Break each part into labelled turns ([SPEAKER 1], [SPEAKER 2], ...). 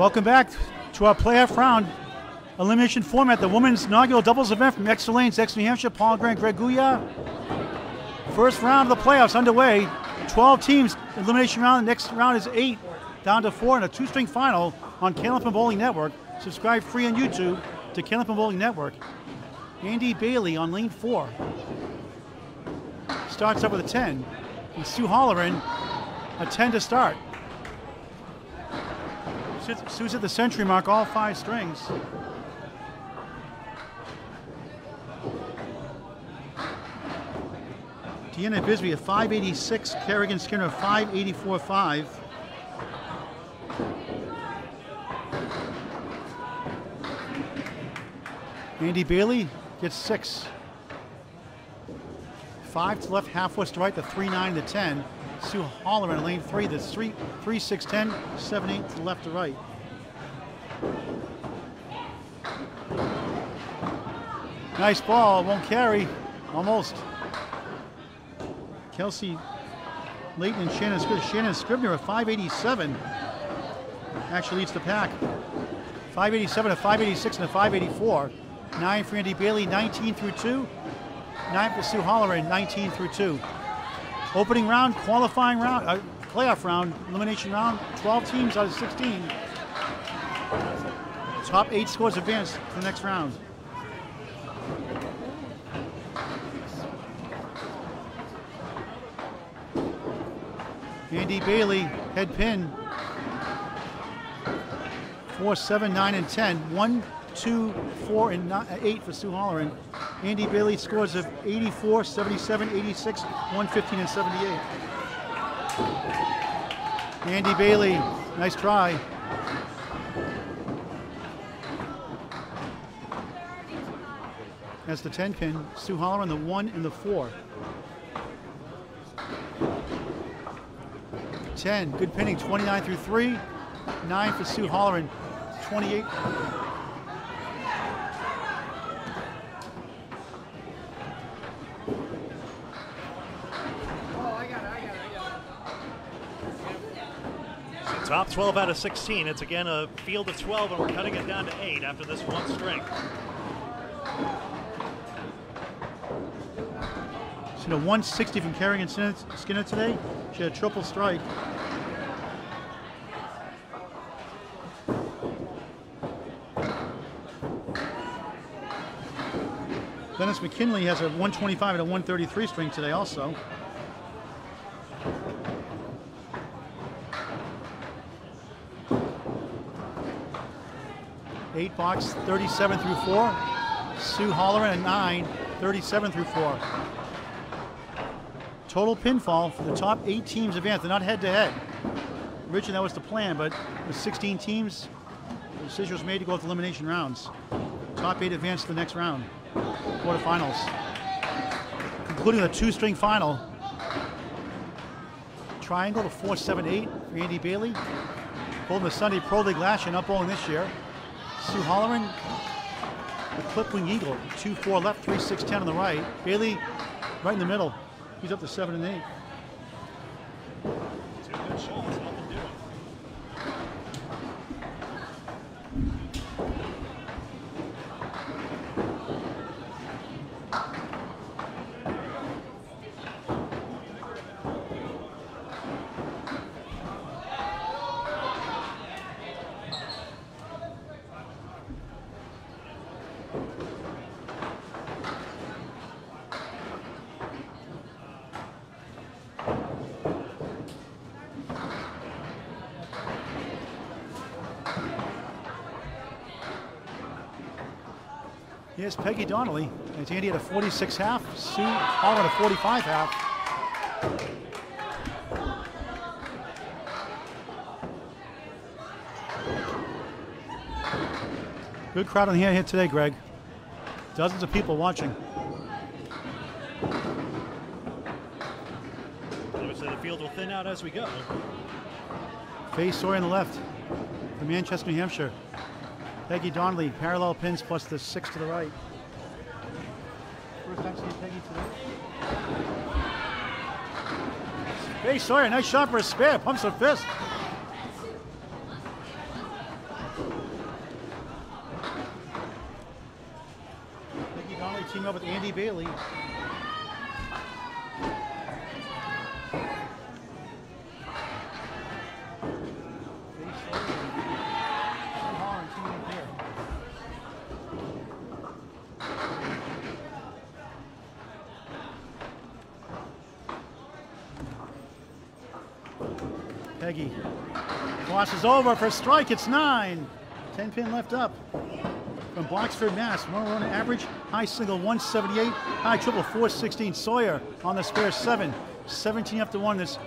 [SPEAKER 1] Welcome back to our playoff round elimination format, the women's inaugural doubles event from Exeter Lanes, Exeter, New Hampshire. Paul Grant, Greg Gouillart. First round of the playoffs underway. 12 teams, elimination round. The next round is eight, down to four in a two-string final on Candlepin Bowling Network. Subscribe free on YouTube to Candlepin Bowling Network. Andi Bailey on lane four. Starts up with a 10. And Sue Holleran, a 10 to start. Sue's at the century mark, all five strings. Deanna Bisbee a 586, Kerrigan Skinner 584.5. Andi Bailey gets six. Five to left, half west to right, the three nine to ten. Sue Holleran lane three, the three three six ten, seven eight to left to right. Nice ball, won't carry, almost. Kelsey Layton and Shannon Scribner. Shannon Scribner at 587 actually leads the pack. 587 to 586 and a 584. Nine for Andi Bailey, 19 through two. Nine for Sue Holleran, 19 through two. Opening round, qualifying round, uh, playoff round, elimination round, 12 teams out of 16. Top eight scores advance to the next round. Andi Bailey, head pin. Four, seven, nine, and 10. One, two, four, and nine, uh, eight for Sue Holleran. Andi Bailey scores of 84, 77, 86, 115, and 78. Andi Bailey, nice try. That's the 10 pin. Sue Holleran, the one and the four. 10. Good pinning, 29 through 3. 9 for Sue Holleran, 28.
[SPEAKER 2] Top 12 out of 16. It's again a field of 12, and we're cutting it down to 8 after this one string.
[SPEAKER 1] She had a 160 from Kerrigan Skinner today. She had a triple strike. Glennis McKinley has a 125 and a 133 string today also. Eight box, 37 through four. Sue Holleran at nine, 37 through four. Total pinfall for the top eight teams advance. They're not head to head. Originally that was the plan, but with 16 teams, the decision was made to go with elimination rounds. Top eight advance to the next round, quarterfinals. Concluding the two-string final. Triangle to 4-7-8 for Andi Bailey. Bowling the Sunday Pro League year, not bowling this year. Sue Holleran, the clip-wing eagle, 2-4 left, 3-6-10 on the right. Bailey right in the middle. He's up to 7 and 8.
[SPEAKER 2] Two good shots, nothing doing.
[SPEAKER 1] Here's Pegi Donnelly. It's Andi at a 46 half, Sue Hall at a 45 half. Good crowd on here, here today, Greg. Dozens of people watching.
[SPEAKER 2] Obviously, the field will thin out as we go.
[SPEAKER 1] Faye Sawyer on the left from Manchester, New Hampshire. Pegi Donnelly, parallel pins plus the six to the right. First time Pegi today. Faye Sawyer, nice shot for a spare. Pumps a fist. Pegi Donnelly teaming up with Andi Bailey. Crosses over for strike. It's nine. 10 pin left up from Blacksford, Mass. One run average, high single 178, high triple 416. Sawyer on the spare seven. 17 up to one this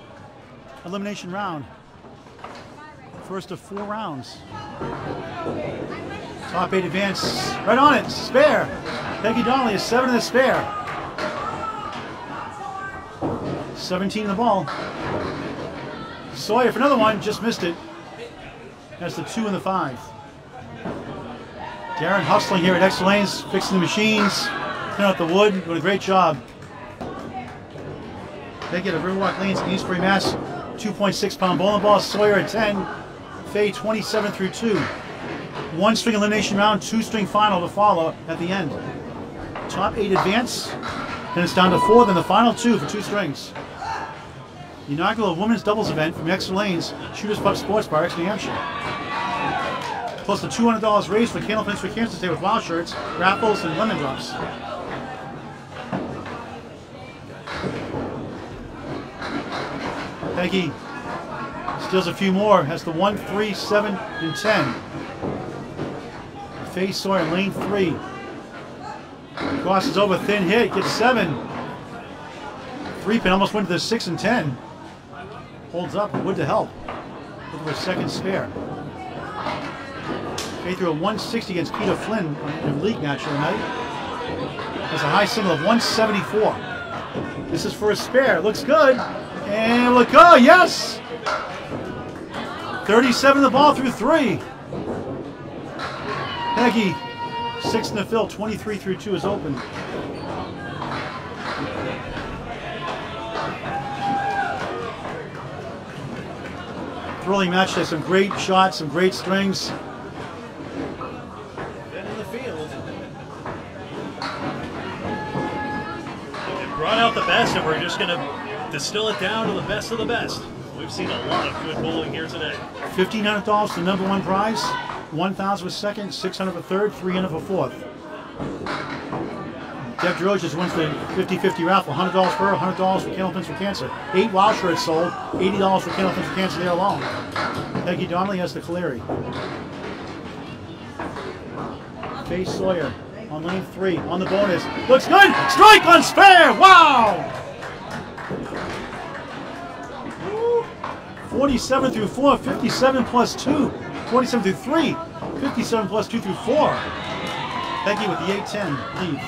[SPEAKER 1] elimination round. First of four rounds. Top eight advance. Right on it. Spare. Pegi Donnelly is seven in the spare. 17 in the ball. Sawyer for another one. Just missed it. That's the two and the five. Darren hustling here at Exeter Lanes, fixing the machines, clearing out the wood, doing a great job. They get a Riverwalk Lanes, Eastbury, Mass. 2.6 pound bowling ball. Sawyer at 10. Faye 27 through 2. One string elimination round, two string final to follow at the end. Top eight advance. Then it's down to four, then the final two for two strings. The inaugural women's doubles event from Exeter Lanes, Shooters Pub Sports Bar, Exeter, New Hampshire. Plus the $200 raised for Candlepins for Cancer Day with wild shirts, raffles, and lemon drops. Pegi steals a few more, has the 1, 3, 7, and 10. Faye Sawyer, lane 3. Crosses over, thin hit, gets 7. Three pin almost went to the 6 and 10. Holds up, wood to help. Looking for a second spare. He threw a 160 against Peter Flynn in a league match tonight. Has a high single of 174. This is for a spare. Looks good. And look, oh, yes! 37 the ball through three. Pegi, six in the fill, 23 through two is open. Thrilling match. There's some great shots, some great strings.
[SPEAKER 2] And we're just going to distill it down to the best of the best. We've seen a lot of good bowling here today.
[SPEAKER 1] $1,500 for the number one prize, 1000 for second, 600 for third, 300 for fourth. Jeff Deb Georges wins the 50-50 raffle, $100 for her, $100 for Candlepins for Cancer. Eight wild shirts sold, $80 for Candlepins for Cancer there alone. Pegi Donnelly has the Caleri. Faye Sawyer on lane three, on the bonus. Looks good! Strike on spare! Wow! 47 through 4, 57 plus 2, 47 through 3, 57 plus 2 through 4. Becky with the 8-10 lead.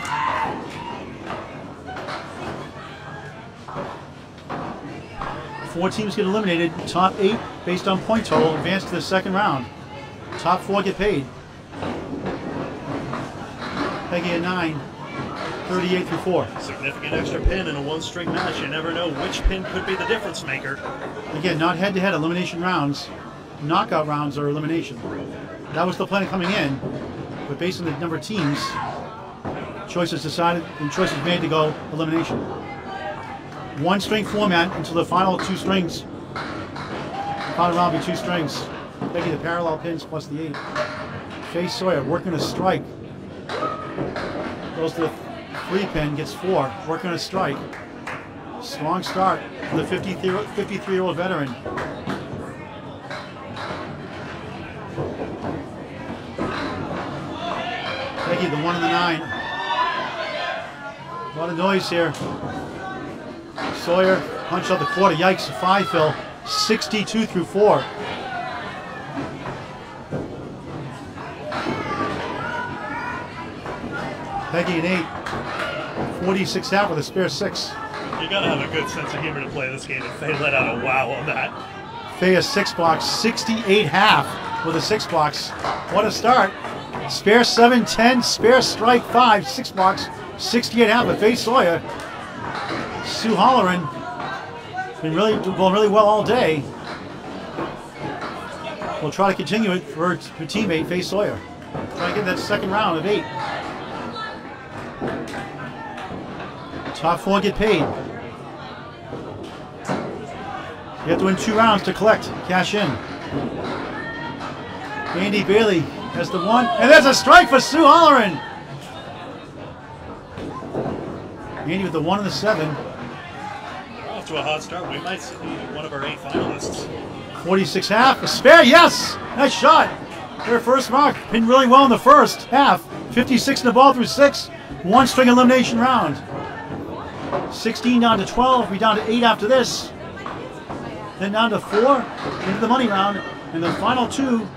[SPEAKER 1] Four teams get eliminated. Top eight, based on point total, advance to the second round. Top four get paid. Pegi at 9, 38 through 4.
[SPEAKER 2] Significant extra pin in a one-string match. You never know which pin could be the difference maker.
[SPEAKER 1] Again, not head-to-head elimination rounds. Knockout rounds are elimination. That was the plan coming in, but based on the number of teams, choices decided and choices made to go elimination. One string format until the final two strings. Final round be two strings. Becky the parallel pins plus the eight. Faye Sawyer working a strike. Goes to the three pin, gets four, working a strike. Strong start for the 53 year old veteran. Pegi, the one and the nine. A lot of noise here. Sawyer punched out the quarter. Yikes, five fill. 62 through four. Pegi an eight. 46 out with a spare six.
[SPEAKER 2] You gotta have a good sense of humor to play this game, and Faye let out a wow on that.
[SPEAKER 1] Faye a six box, 68 half with a six box. What a start. Spare 7, 10, spare strike 5, six box, 68 half with Faye Sawyer. Sue Holleran been really going really well all day. We'll try to continue it for her, her teammate Faye Sawyer. Try to get that second round of eight. Top four get paid. You have to win two rounds to collect, cash in. Andi Bailey has the one, and there's a strike for Sue Holleran. Andi with the one and the seven.
[SPEAKER 2] Off to a hot start. We might see one of our eight finalists.
[SPEAKER 1] 46 half. A spare, yes! Nice shot. Their first mark. Pinned really well in the first half. 56 in the ball through six. One string elimination round. 16 down to 12. We down to eight after this. Then down to four into the money round. And the final two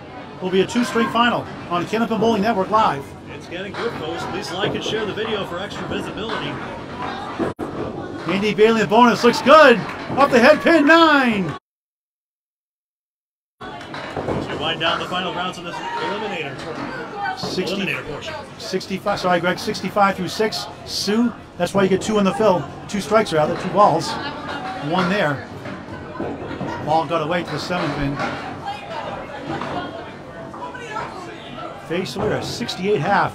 [SPEAKER 1] will be a two-string final on Candlepin Bowling Network Live.
[SPEAKER 2] It's getting good, folks. Please like and share the video for extra visibility.
[SPEAKER 1] Andi Bailey, the bonus looks good. Up the head pin, nine.
[SPEAKER 2] As we wind down the final rounds of this eliminator,
[SPEAKER 1] 60,
[SPEAKER 2] eliminator portion.
[SPEAKER 1] 65, sorry, Greg, 65 through 6. Sue, that's why you get two in the fill. Two strikes, rather, two balls. One there. Ball got away to the seventh pin. Faye Sawyer, 68 half.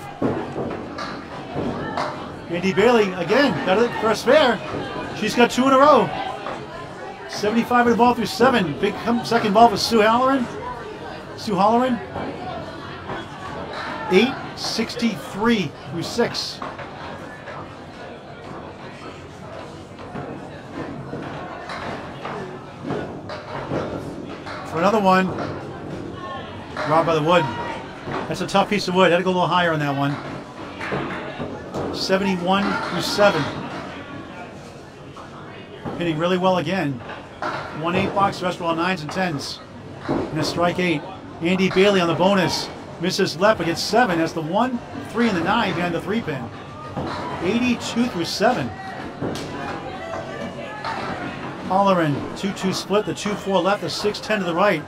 [SPEAKER 1] Andi Bailey, again, got it for a spare. She's got two in a row. 75 in the ball through seven. Big second ball for Sue Holleran. Sue Holleran. 863 through 6. For another one, robbed by the wood. That's a tough piece of wood. Had to go a little higher on that one. 71 through 7. Hitting really well again. One eight box, rest were all nines and tens. And a strike eight. Andi Bailey on the bonus. Misses left but gets seven. That's the one, three, and the nine behind the three pin. 82 through seven. Holleran, 2-2 split, the 2-4 left, the 6-10 to the right.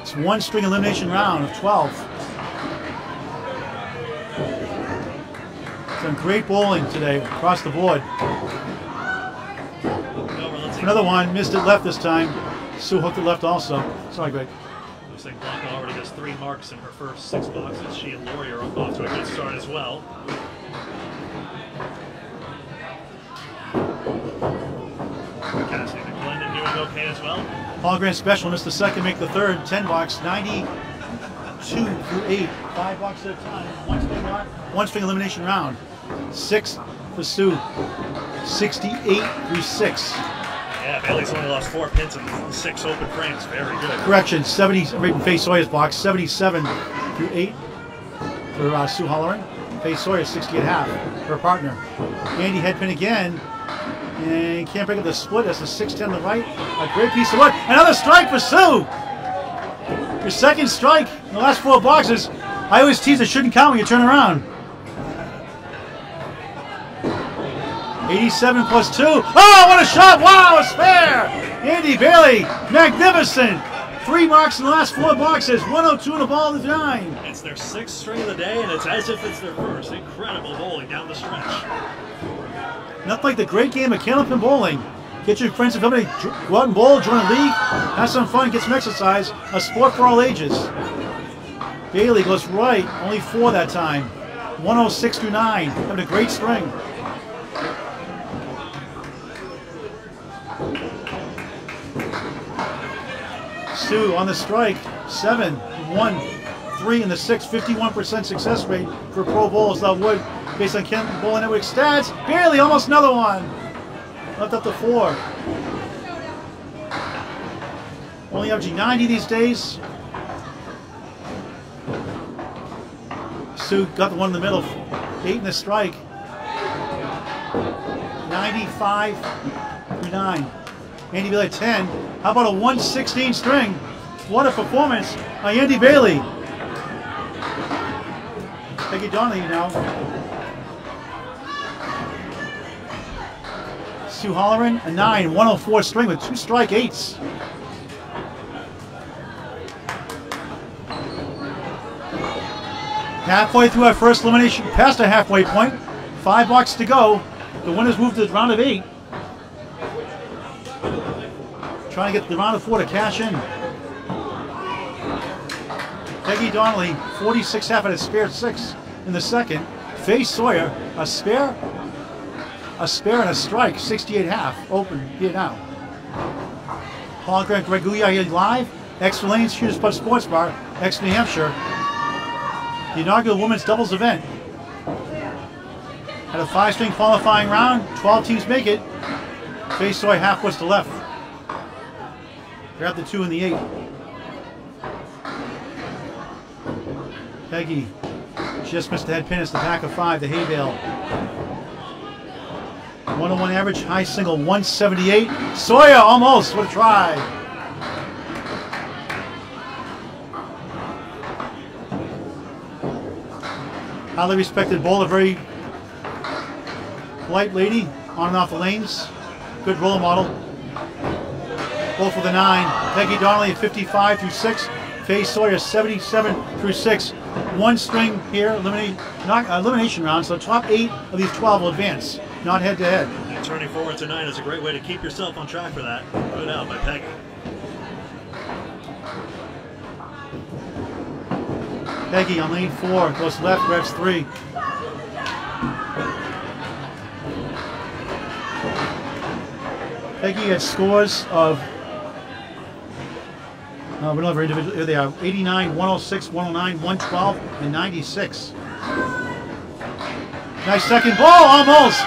[SPEAKER 1] It's one string elimination round of 12. Some great bowling today across the board. Another one, missed it left this time. Sue hooked it left also. Sorry, Greg.
[SPEAKER 2] Looks like Blanca already has three marks in her first six boxes. She and Lori are off to a good start as well. Okay as well.
[SPEAKER 1] Paul Grant special missed the second, make the third. 10 box, 92 through 8. Five boxes at a time. One string, mark, one string elimination round. Six for Sue. 68 through 6.
[SPEAKER 2] Yeah, Bailey's only lost four pins in six open frames. Very good.
[SPEAKER 1] Correction, 70, right in Faye Sawyer's box, 77 through 8 for uh, Sue Holleran. Faye Sawyer, 68 half, her partner. Andi headpin again. And can't break up the split. That's a 6-10 to the right. A great piece of work. Another strike for Sue. Your second strike in the last four boxes. I always tease it shouldn't count when you turn around. 87 plus 2. Oh, what a shot! Wow, a spare! Andi Bailey, magnificent! Three marks in the last four boxes. 102 in the ball the nine.
[SPEAKER 2] It's their sixth string of the day, and it's as if it's their first. Incredible bowling down the stretch.
[SPEAKER 1] Nothing like the great game of Candlepin Bowling. Get your friends and family, go out and bowl, join a league, have some fun, get some exercise. A sport for all ages. Bailey goes right, only four that time. 106 through 9, having a great string. Sue on the strike, 7, 1, 3 in the 6, 51% success rate for Pro Bowls. That would, based on Ken Bowling Network stats, barely, almost another one. Left up to 4. Only averaging 90 these days. Sue got the one in the middle, 8 in the strike. 95 through 9. Andi Bailey 10. How about a 116 string? What a performance by Andi Bailey. Pegi Donnelly now. Sue Holleran, a 9, 104 string with two strike eights. Halfway through our first elimination, past a halfway point. Five blocks to go. The winners move to the round of eight. Trying to get the round of four to cash in. Pegi Donnelly, 46 half at a spare six in the second. Faye Sawyer, a spare, a spare and a strike, 68 half, open here now. Paul Grant Greg Gouillart here live, Exeter Lanes Shooters Pub Sports Bar, Exeter New Hampshire. The inaugural women's doubles event. At a five string qualifying round, 12 teams make it. Faye Sawyer half was to left. Grab the two and the eight. Pegi just missed the head pin. It's the pack of five, the hay bale. 101 average, high single 178. Sawyer almost. What a try. Highly respected bowler, very polite lady, on and off the lanes. Good role model. Both for the nine. Pegi Donnelly at 55 through 6. Faye Sawyer 77 through 6. One string here, eliminate, not, uh, elimination round, so top eight of these 12 will advance, not head to head.
[SPEAKER 2] And turning forward to nine is a great way to keep yourself on track for that. Good out by Pegi.
[SPEAKER 1] Pegi on lane four, goes left, grabs three. Pegi has scores of uh, whatever individual here they are 89, 106, 109, 112, and 96. Nice second ball, almost.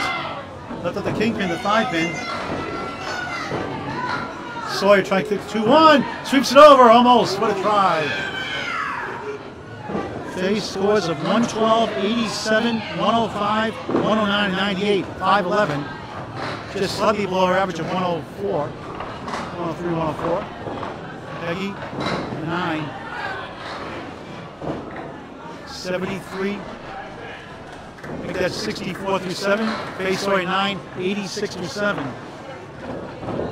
[SPEAKER 1] Left at the kingpin, the five pin. Sawyer trying to kick 2 1, sweeps it over, almost. What a try. Faye scores of 112, 87, 105, 109, and 98, 511. Just slightly below our average of 104, 103, 104. Pegi, 9. 73. I think that's 64 through 7. Faye Sawyer 9, 86 through 7.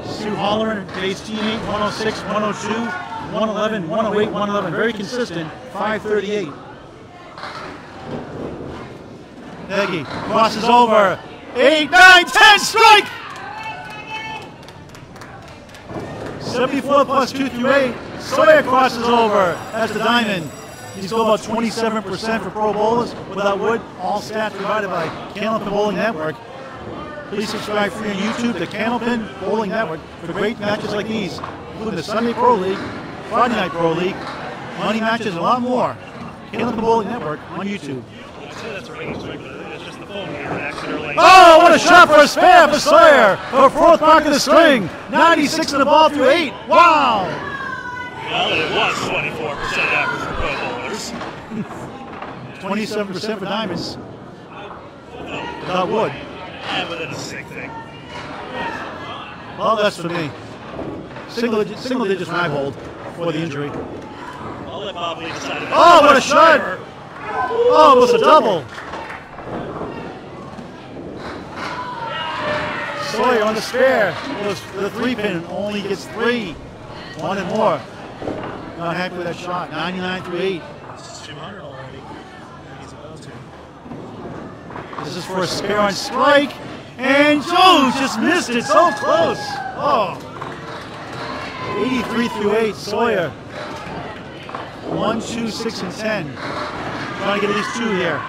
[SPEAKER 1] Sue Holleran, Faye's teammate, 106, 102, 111, 108, 111. Very consistent, 538. Pegi crosses over. 8, 9, 10, strike! 74 plus 2 through 8. Sawyer crosses over. That's the diamond. He's still about 27% for pro bowlers without wood. All stats provided by Candlepin Bowling Network. Please subscribe free on YouTube to Candlepin Bowling Network for great matches like these, including the Sunday Pro League, Friday Night Pro League, money matches, and a lot more. Candlepin Bowling Network on YouTube. Oh, what a shot for a spare for Sawyer for fourth mark of the string. 96 in the ball through eight. Wow.
[SPEAKER 2] Well, it was 24% average for pro bowlers.
[SPEAKER 1] 27% for diamonds. Without wood.
[SPEAKER 2] And within a sick thing.
[SPEAKER 1] Well, that's for me. Single, single digits when I bowled before the injury.
[SPEAKER 2] I'll let Bob Lee decide. if
[SPEAKER 1] Oh, what a
[SPEAKER 2] a
[SPEAKER 1] shot! Oh, it was a double. Sawyer on the spare. Goes for the three pin only gets three. One and more. Not happy with that shot. 99 through 8.
[SPEAKER 2] This is 200 already. He's supposed to.
[SPEAKER 1] This is for a spare on strike. And Joe just missed it so close. Oh. 83 through 8. Sawyer. 1, 2, 6, and 10. Trying to get at least two here.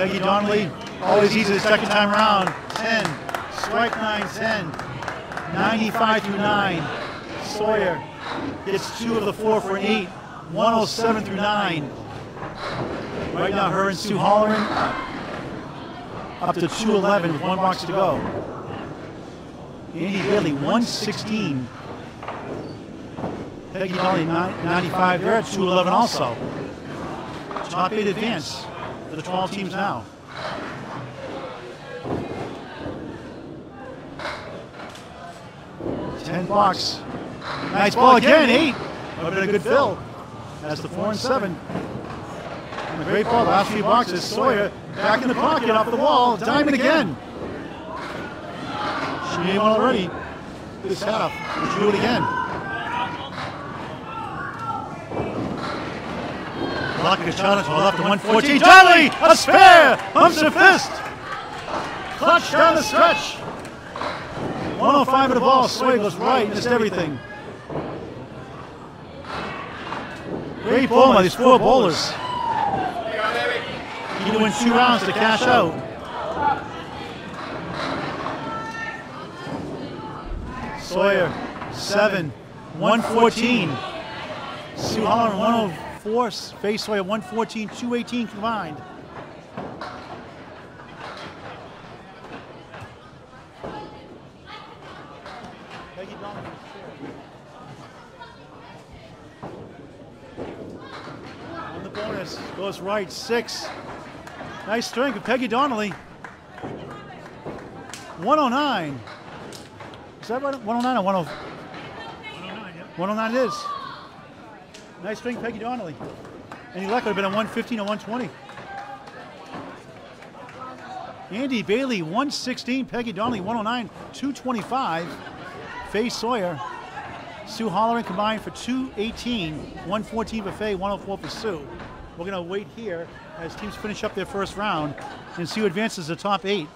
[SPEAKER 1] Pegi Donnelly, always easy the second time around. 10. Strike 9, 10. 95 through 9. Sawyer gets two of the four for an 8. 107 through 9. Right now, her and Sue Holleran up to 211 with one box to go. Andi Bailey, 116. Pegi Donnelly, 95. They're at 211 also. Top eight advance for the 12 teams now. Ten bucks. Nice ball again, eh? eight. Would have been a good fill. That's the four and seven. And a great ball, last few boxes. Sawyer back in the pocket, off the wall. Diamond again. She made one already this half. She do it again. Clock is shot to to 114. Donnelly, a spare, pumps a fist. Clutch down the stretch. 105 of the ball, swing right, missed everything. Great ball by these four bowlers. He wins two rounds to cash out. Sawyer, 7, 114. Sue Holleran, 105 force. Faye Sawyer at 114, 218 combined. On the bonus, goes right, six. Nice string of Pegi Donnelly. 109. Is that right? 109 or 109? 109, yep. 109 it is. Nice string, Pegi Donnelly. Any luck would have been a 115 or 120. Andi Bailey, 116. Pegi Donnelly, 109, 225. Faye Sawyer, Sue Holleran combined for 218, 114 for Faye, 104 for Sue. We're going to wait here as teams finish up their first round and see who advances the top eight.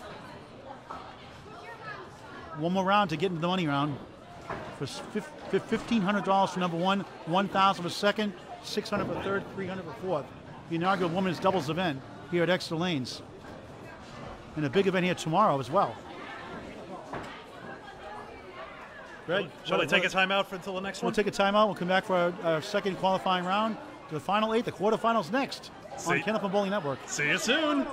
[SPEAKER 1] One more round to get into the money round. For $1,500 for number one, 1000 for second, 600 for third, 300 for fourth. The inaugural women's doubles event here at Exeter Lanes. And a big event here tomorrow as well. Greg,
[SPEAKER 2] Shall we take a timeout for until the next
[SPEAKER 1] We'll
[SPEAKER 2] one?
[SPEAKER 1] take a timeout. We'll come back for our, our second qualifying round to the final eight, the quarterfinals next on
[SPEAKER 2] See-
[SPEAKER 1] Kenneth Bowling Network.
[SPEAKER 2] See you soon.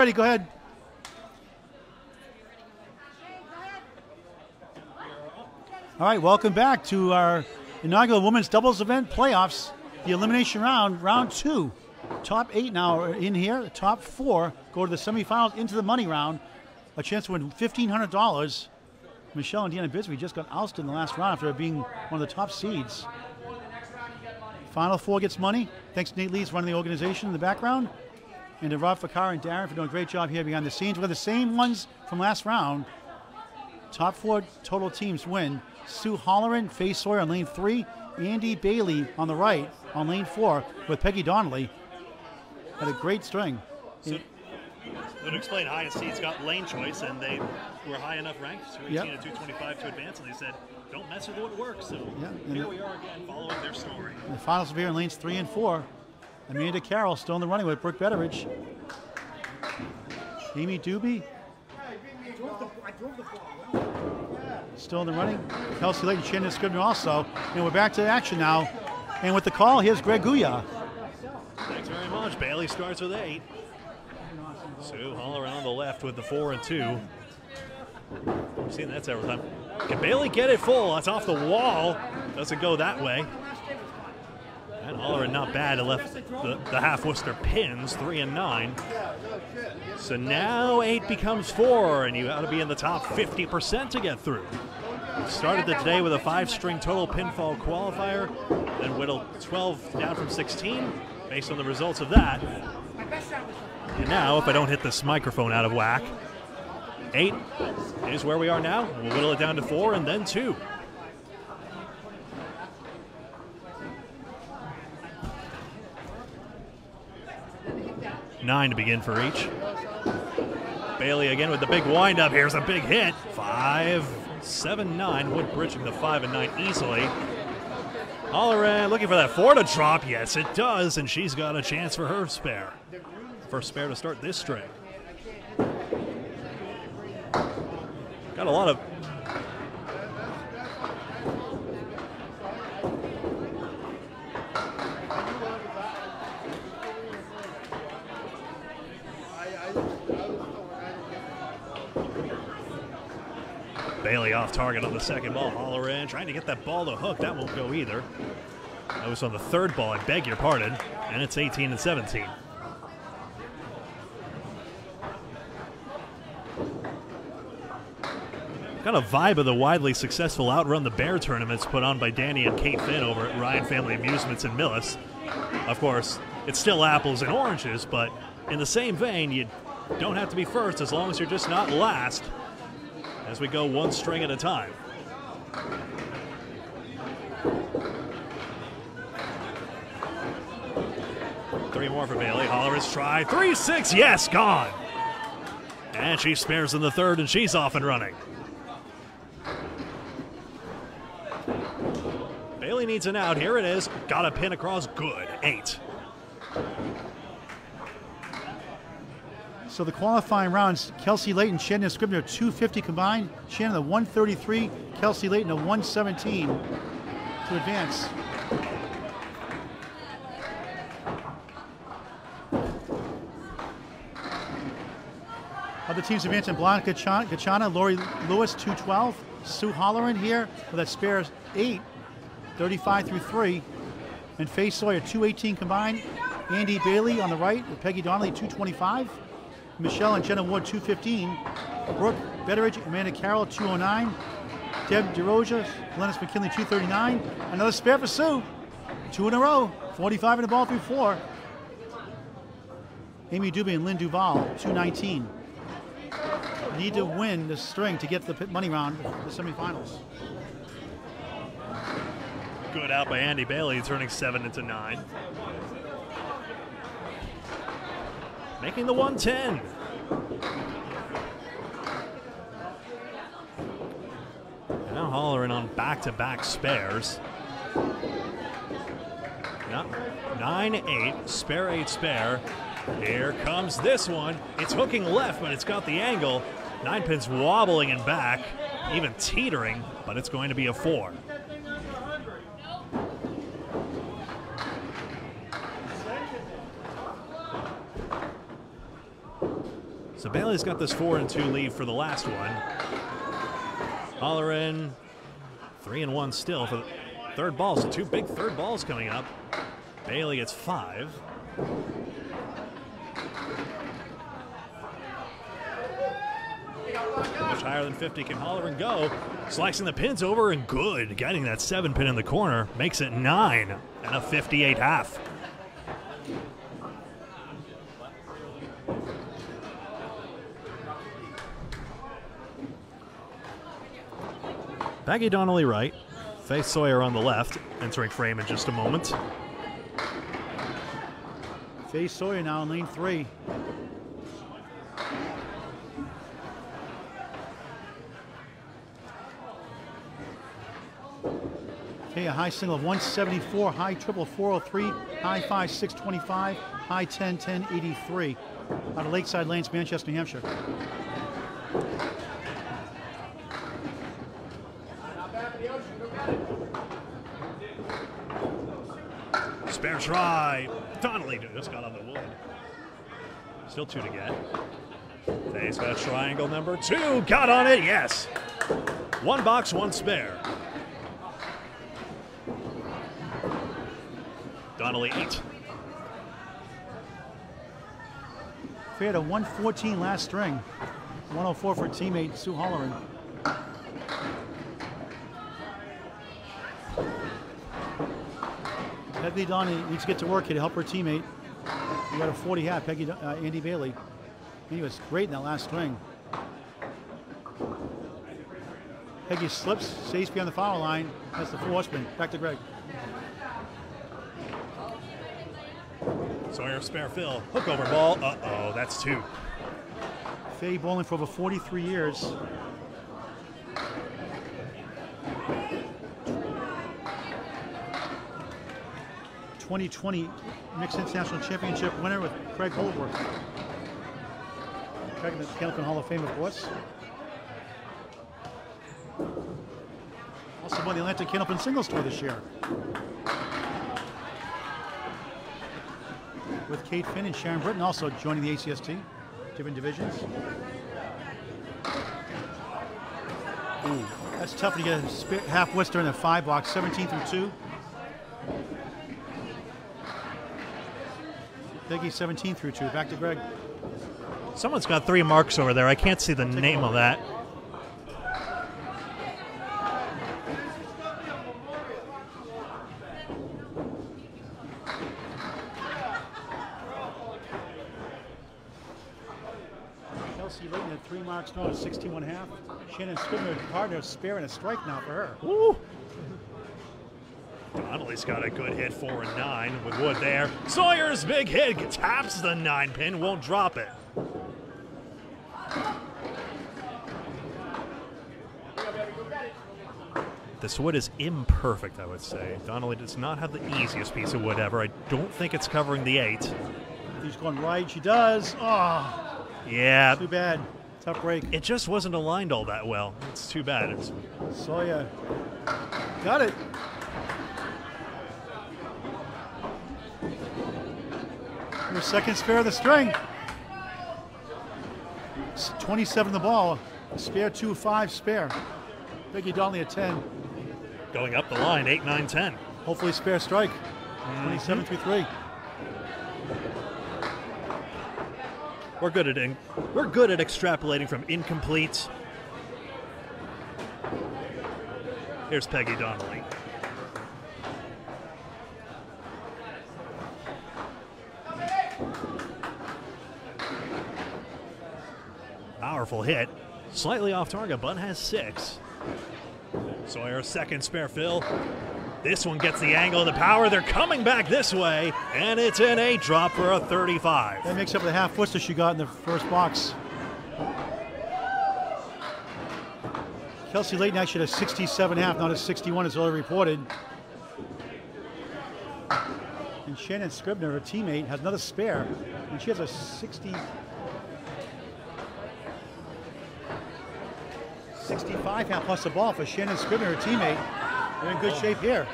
[SPEAKER 1] Ready, go ahead. All right, welcome back to our inaugural women's doubles event playoffs, the elimination round, round two. Top eight now are in here. The top four go to the semifinals into the money round. A chance to win $1,500. Michelle and Deanna Bisbee just got ousted in the last round after being one of the top seeds. Final four gets money. Thanks to Nate Lees running the organization in the background. And to Rob Fakar and Darren for doing a great job here behind the scenes. We're the same ones from last round. Top four total teams win. Sue Holleran, Faye Sawyer on lane three. Andi Bailey on the right on lane four with Pegi Donnelly. Had a great string.
[SPEAKER 2] So, would explain highest seeds got lane choice, and they were high enough ranked, 218
[SPEAKER 1] Yep.
[SPEAKER 2] and 225 to advance, and they said, don't mess with what works. So
[SPEAKER 1] Yeah,
[SPEAKER 2] here we are again, following their story.
[SPEAKER 1] The finals will be here in lanes three and four. Amanda Carroll still in the running with Brooke Betteridge. Amy Dube. Still in the running. Kelsey Layton, Shannon Scribner also. And we're back to action now. And with the call, here's Greg Gouillart.
[SPEAKER 2] Thanks very much. Bailey starts with eight. Sue Holler around the left with the four and two. We've seen that several times. Can Bailey get it full? That's off the wall. Doesn't go that way. And Holler not bad. It left the, the half Worcester pins, three and nine. So now eight becomes four, and you ought to be in the top 50% to get through. We Started the day with a five string total pinfall qualifier, then whittled 12 down from 16 based on the results of that. And now, if I don't hit this microphone out of whack, eight is where we are now. We'll whittle it down to four and then two. Nine to begin for each. Bailey again with the big windup. Here's a big hit. Five, seven, nine. Wood bridging the five and nine easily. Holleran looking for that four to drop. Yes, it does, and she's got a chance for her spare. First spare to start this string. Got a lot of. Bailey off target on the second ball. Holleran trying to get that ball to hook. That won't go either. That was on the third ball. I beg your pardon. And it's 18 and 17. Got a vibe of the widely successful Outrun the Bear tournaments put on by Danny and Kate Finn over at Ryan Family Amusements in Millis. Of course, it's still apples and oranges, but in the same vein, you don't have to be first as long as you're just not last as we go one string at a time. Three more for Bailey. Holler's try. Three, six, yes, gone. And she spares in the third, and she's off and running. Bailey needs an out. Here it is. Got a pin across. Good. Eight.
[SPEAKER 1] So the qualifying rounds, Kelsey Layton, Shannon Scribner, 250 combined. Shannon, a 133. Kelsey Layton, a 117 to advance. Other teams advancing Blanca Gachana, Lori Lewis, 212. Sue Holleran here with that spare 8, 35 through 3. And Faye Sawyer, 218 combined. Andi Bailey on the right with Pegi Donnelly, 225. Michelle and Jenna Wood, 215. Brooke Betteridge, Amanda Carroll, 209. Deb Desrocher, Glennis McKinley, 239. Another spare for Sue. Two in a row. 45 in the ball through four. Amy Dube and Lynn Duval, 219. Need to win the string to get the money round, the semifinals.
[SPEAKER 2] Good out by Andi Bailey, turning seven into nine. Making the 110. And now Holleran on back to back spares. Now, 9 8, spare 8 spare. Here comes this one. It's hooking left, but it's got the angle. Nine pins wobbling and back, even teetering, but it's going to be a 4. So Bailey's got this four and two lead for the last one. Holleran, three and one still for the third ball. So two big third balls coming up. Bailey gets five. Much higher than 50 can Holleran go. Slicing the pins over and good. Getting that seven pin in the corner makes it nine and a 58 half. Pegi Donnelly right, Faye Sawyer on the left, entering frame in just a moment.
[SPEAKER 1] Faye Sawyer now in lane three. Okay, a high single of 174, high triple 403, high five 625, high 10 1083. Out of Lakeside Lanes, Manchester, New Hampshire.
[SPEAKER 2] Spare try. Donnelly just got on the wood. Still two to get. Faye's got triangle number two. Got on it, yes. One box, one spare. Donnelly eight.
[SPEAKER 1] Fair to 114 last string. 104 for teammate Sue Holleran. Pegi Donnie needs to get to work here to help her teammate. We got a 40 hat, Pegi, uh, Andi Bailey. He was great in that last swing. Pegi slips, stays behind the foul line. That's the spin. Back to Greg.
[SPEAKER 2] Sawyer spare fill. Hook over ball. Uh oh, that's two.
[SPEAKER 1] Faye bowling for over 43 years. Twenty twenty mixed international championship winner with Craig Holbrook. Craig in the Candlepin Hall of Fame, of course. Also won the Atlantic Candlepin Singles Tour this year. With Kate Finn and Sharon Britton also joining the ACST, different divisions. Ooh, that's tough to get a half Worcester in a five box, 17 through 2. Biggie 17 through 2. Back to Greg.
[SPEAKER 2] Someone's got three marks over there. I can't see the name of that.
[SPEAKER 1] Kelsey Layton had three marks, no, 61 half. Shannon Scribner, partner, spare and a strike now for her.
[SPEAKER 2] Woo! Donnelly's got a good hit, four and nine with Wood there. Sawyer's big hit taps the nine pin, won't drop it. This wood is imperfect, I would say. Donnelly does not have the easiest piece of wood ever. I don't think it's covering the eight.
[SPEAKER 1] He's going right. She does. Oh,
[SPEAKER 2] Yeah,
[SPEAKER 1] too bad. Tough break.
[SPEAKER 2] it just wasn't aligned all that well. It's too bad. It's,
[SPEAKER 1] Sawyer got it. Second spare of the string. It's 27 the ball. Spare two, five spare. Pegi Donnelly at 10.
[SPEAKER 2] going up the line, eight, nine, ten.
[SPEAKER 1] Hopefully spare strike. Mm-hmm. 27 through three.
[SPEAKER 2] We're good at in, we're good at extrapolating from incomplete. Here's Pegi Donnelly. Powerful hit. Slightly off target, but has six. Sawyer, second spare fill. This one gets the angle, the power. They're coming back this way, and it's an eight drop for a 35.
[SPEAKER 1] That makes up the half Worcester she got in the first box. Kelsey Layton actually had a 67 half, not a 61 as already reported. And Shannon Scribner, her teammate, has another spare, and she has a 60. 65 half plus the ball for Shannon Scribner, her teammate. They're in good shape here.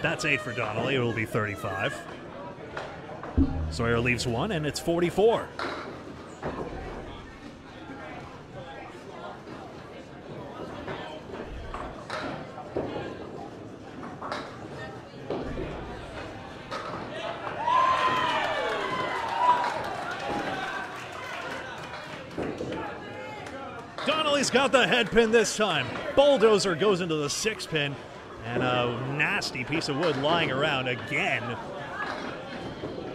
[SPEAKER 2] That's eight for Donnelly. It will be 35. Sawyer leaves one, and it's 44. Donnelly's the head pin this time. Bulldozer goes into the six pin, and a nasty piece of wood lying around again.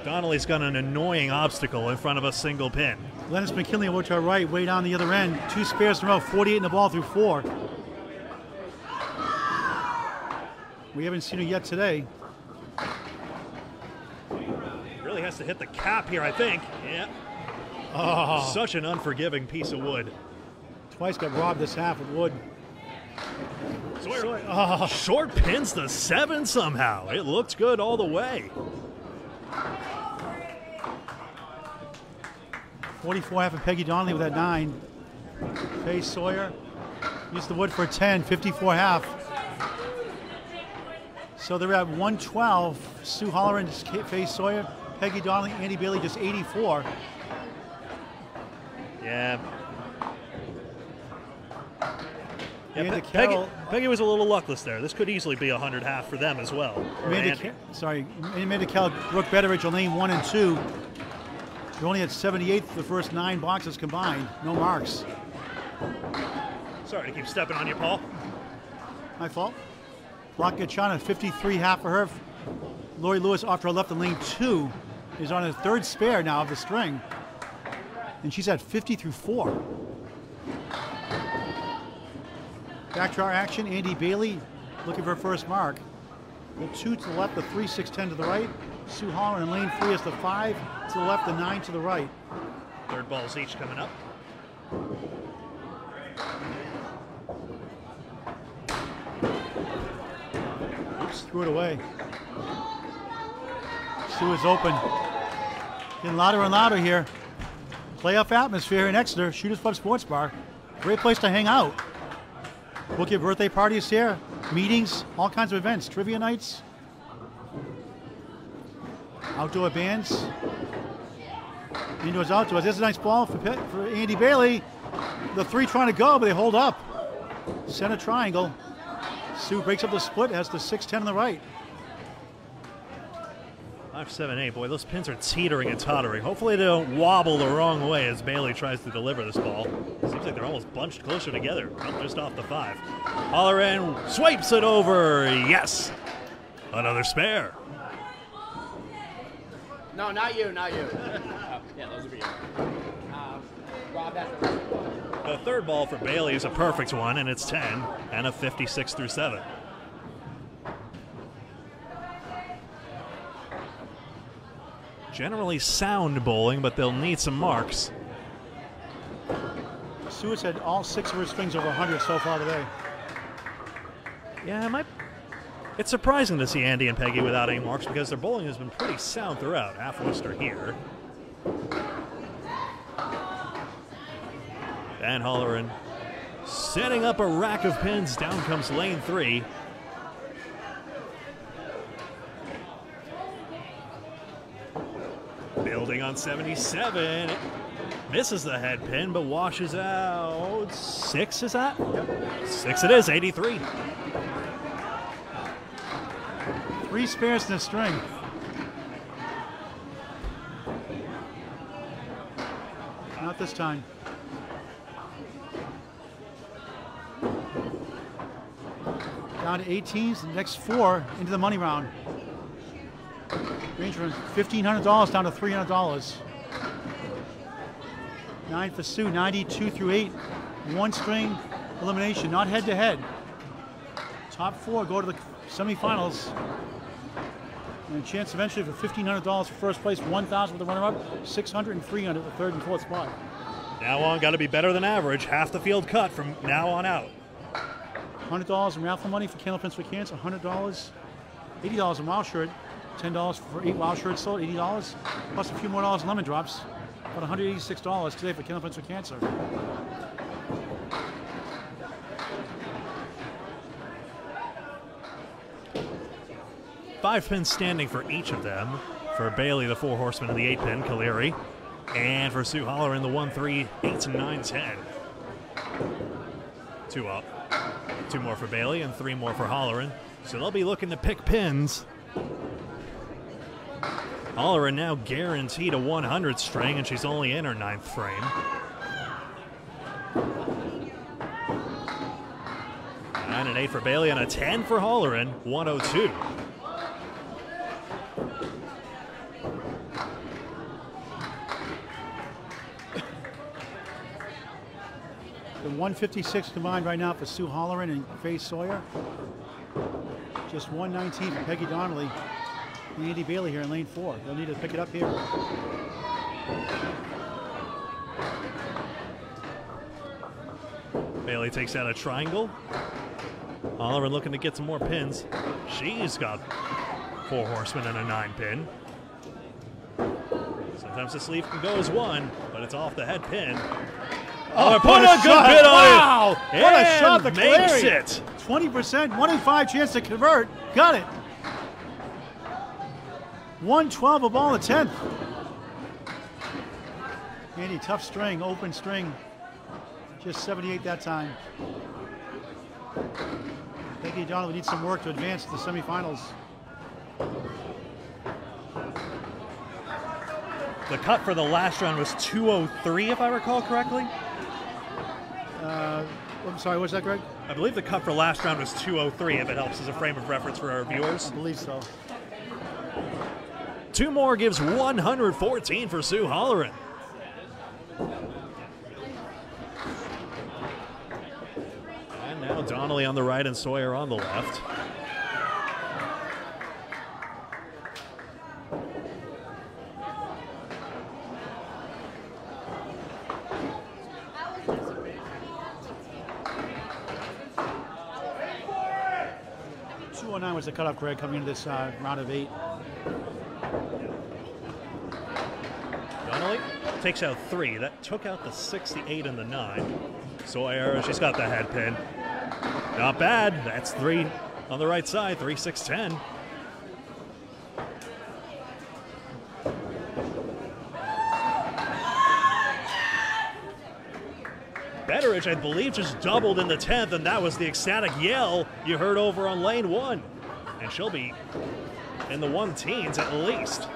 [SPEAKER 2] Donnelly's got an annoying obstacle in front of a single pin.
[SPEAKER 1] Glennis McKinley over to our right, way down the other end. Two spares in a row, 48 in the ball through four. We haven't seen her yet today.
[SPEAKER 2] Really has to hit the cap here, I think. Yeah.
[SPEAKER 1] Oh,
[SPEAKER 2] Such an unforgiving piece of wood.
[SPEAKER 1] Twice got robbed this half of wood.
[SPEAKER 2] Sawyer, oh, short pins the seven somehow. It looked good all the way.
[SPEAKER 1] 44 half of Pegi Donnelly with that nine. Faye Sawyer used the wood for a 10, 54 half. So they're at 112. Sue Holleran, Faye Sawyer, Pegi Donnelly, Andi Bailey just 84.
[SPEAKER 2] Yeah. Yeah, Pe-
[SPEAKER 1] Pegi,
[SPEAKER 2] Pegi was a little luckless there. This could easily be a 100 half for them as well.
[SPEAKER 1] Sorry, Amanda Cal, Brooke Betteridge, lane one and two. They're only had 78 for the first nine boxes combined. No marks.
[SPEAKER 2] Sorry to keep stepping on you, Paul.
[SPEAKER 1] My fault. Blanca Gachana, 53 half for her. Lori Lewis off to her left in lane two is on her third spare now of the string. And she's at 50 through four. Back to our action, Andi Bailey looking for her first mark. The two to the left, the three, six, ten to the right. Sue Holland in lane three is the five to the left, the nine to the right.
[SPEAKER 2] Third balls each coming up.
[SPEAKER 1] Oops, threw it away. Sue is open. Getting louder and louder here. Playoff atmosphere in Exeter, Shooters Club Sports Bar. Great place to hang out. Book your birthday parties here, meetings, all kinds of events, trivia nights, outdoor bands, indoors, outdoors. There's a nice ball for, for Andi Bailey. The three trying to go, but they hold up. Center triangle. Sue breaks up the split, has the 6-10 on the right.
[SPEAKER 2] Five, seven, eight. Boy, those pins are teetering and tottering. Hopefully, they don't wobble the wrong way as Bailey tries to deliver this ball. Seems like they're almost bunched closer together. Just off the five. Holleran swipes it over. Yes. Another spare.
[SPEAKER 3] No, not you, not you. Oh, yeah, those for you. Uh, Rob has the
[SPEAKER 2] The third ball for Bailey is a perfect one, and it's 10 and a 56 through 7. Generally sound bowling, but they'll need some marks.
[SPEAKER 1] Sue had all six of her strings over 100 so far today.
[SPEAKER 2] Yeah, it might. It's surprising to see Andi and Pegi without any marks because their bowling has been pretty sound throughout. Half Worcester here. Van Holleran setting up a rack of pins. Down comes lane three. On 77. Misses the head pin, but washes out. Six, is that? Six it is, 83.
[SPEAKER 1] Three spares in the string. Not this time. Down to 18s, the next four into the money round. Range from $1,500 down to $300. Nine for Sue, 92 through 8. One string elimination, not head to head. Top four go to the semifinals. And a chance eventually for $1,500 for first place, 1000 for the runner-up, 600 and 300 for third and fourth spot.
[SPEAKER 2] Now on, got to be better than average. Half the field cut from now on out.
[SPEAKER 1] $100 in raffle money for Candlepins for Cancer, $100. $80 in wild shirt, $10 for eight wild shirts sold, $80. Plus a few more dollars in lemon drops, about $186 today for Prince for Cancer.
[SPEAKER 2] Five pins standing for each of them. For Bailey, the four horsemen in the eight pin, Kaleri. And for Sue Holleran the one, three, eight, nine, ten. Two up. Two more for Bailey and three more for Holleran. So they'll be looking to pick pins. Holleran now guaranteed a 100 string, and she's only in her ninth frame. Nine and eight for Bailey, and a 10 for Holleran, 102.
[SPEAKER 1] The 156 combined right now for Sue Holleran and Faye Sawyer. Just 119 for Peggy Donnelly Andi Bailey here in lane four. They'll need to pick it up here.
[SPEAKER 2] Bailey takes out a triangle. Oliver looking to get some more pins. She's got four horsemen and a nine pin. Sometimes the sleeve can go as one, but it's off the head pin. Oh, put a, good
[SPEAKER 1] shot.
[SPEAKER 2] bit on
[SPEAKER 1] wow.
[SPEAKER 2] it.
[SPEAKER 1] What a shot, the
[SPEAKER 2] makes
[SPEAKER 1] Kaleri.
[SPEAKER 2] it.
[SPEAKER 1] 20%, one in five chance to convert. Got it. 112 a ball the 10th. Andi, tough string, open string. Just 78 that time. Pegi Donnelly needs some work to advance to the semifinals.
[SPEAKER 2] The cut for the last round was 203, if I recall correctly.
[SPEAKER 1] Uh, I'm sorry, what's that, Greg?
[SPEAKER 2] I believe the cut for last round was 203, if it helps as a frame of reference for our viewers.
[SPEAKER 1] I believe so.
[SPEAKER 2] Two more gives 114 for Sue Holleran. And now Donnelly on the right and Sawyer on the left.
[SPEAKER 1] Two oh was the cutoff, Greg, coming into this uh, round of eight.
[SPEAKER 2] Donnelly takes out three. That took out the six, the eight, and the nine. Sawyer, she's got the head pin. Not bad. That's three on the right side. Three, six, ten. Betteridge, I believe, just doubled in the 10th, and that was the ecstatic yell you heard over on lane one. And she'll be in the one teens at least.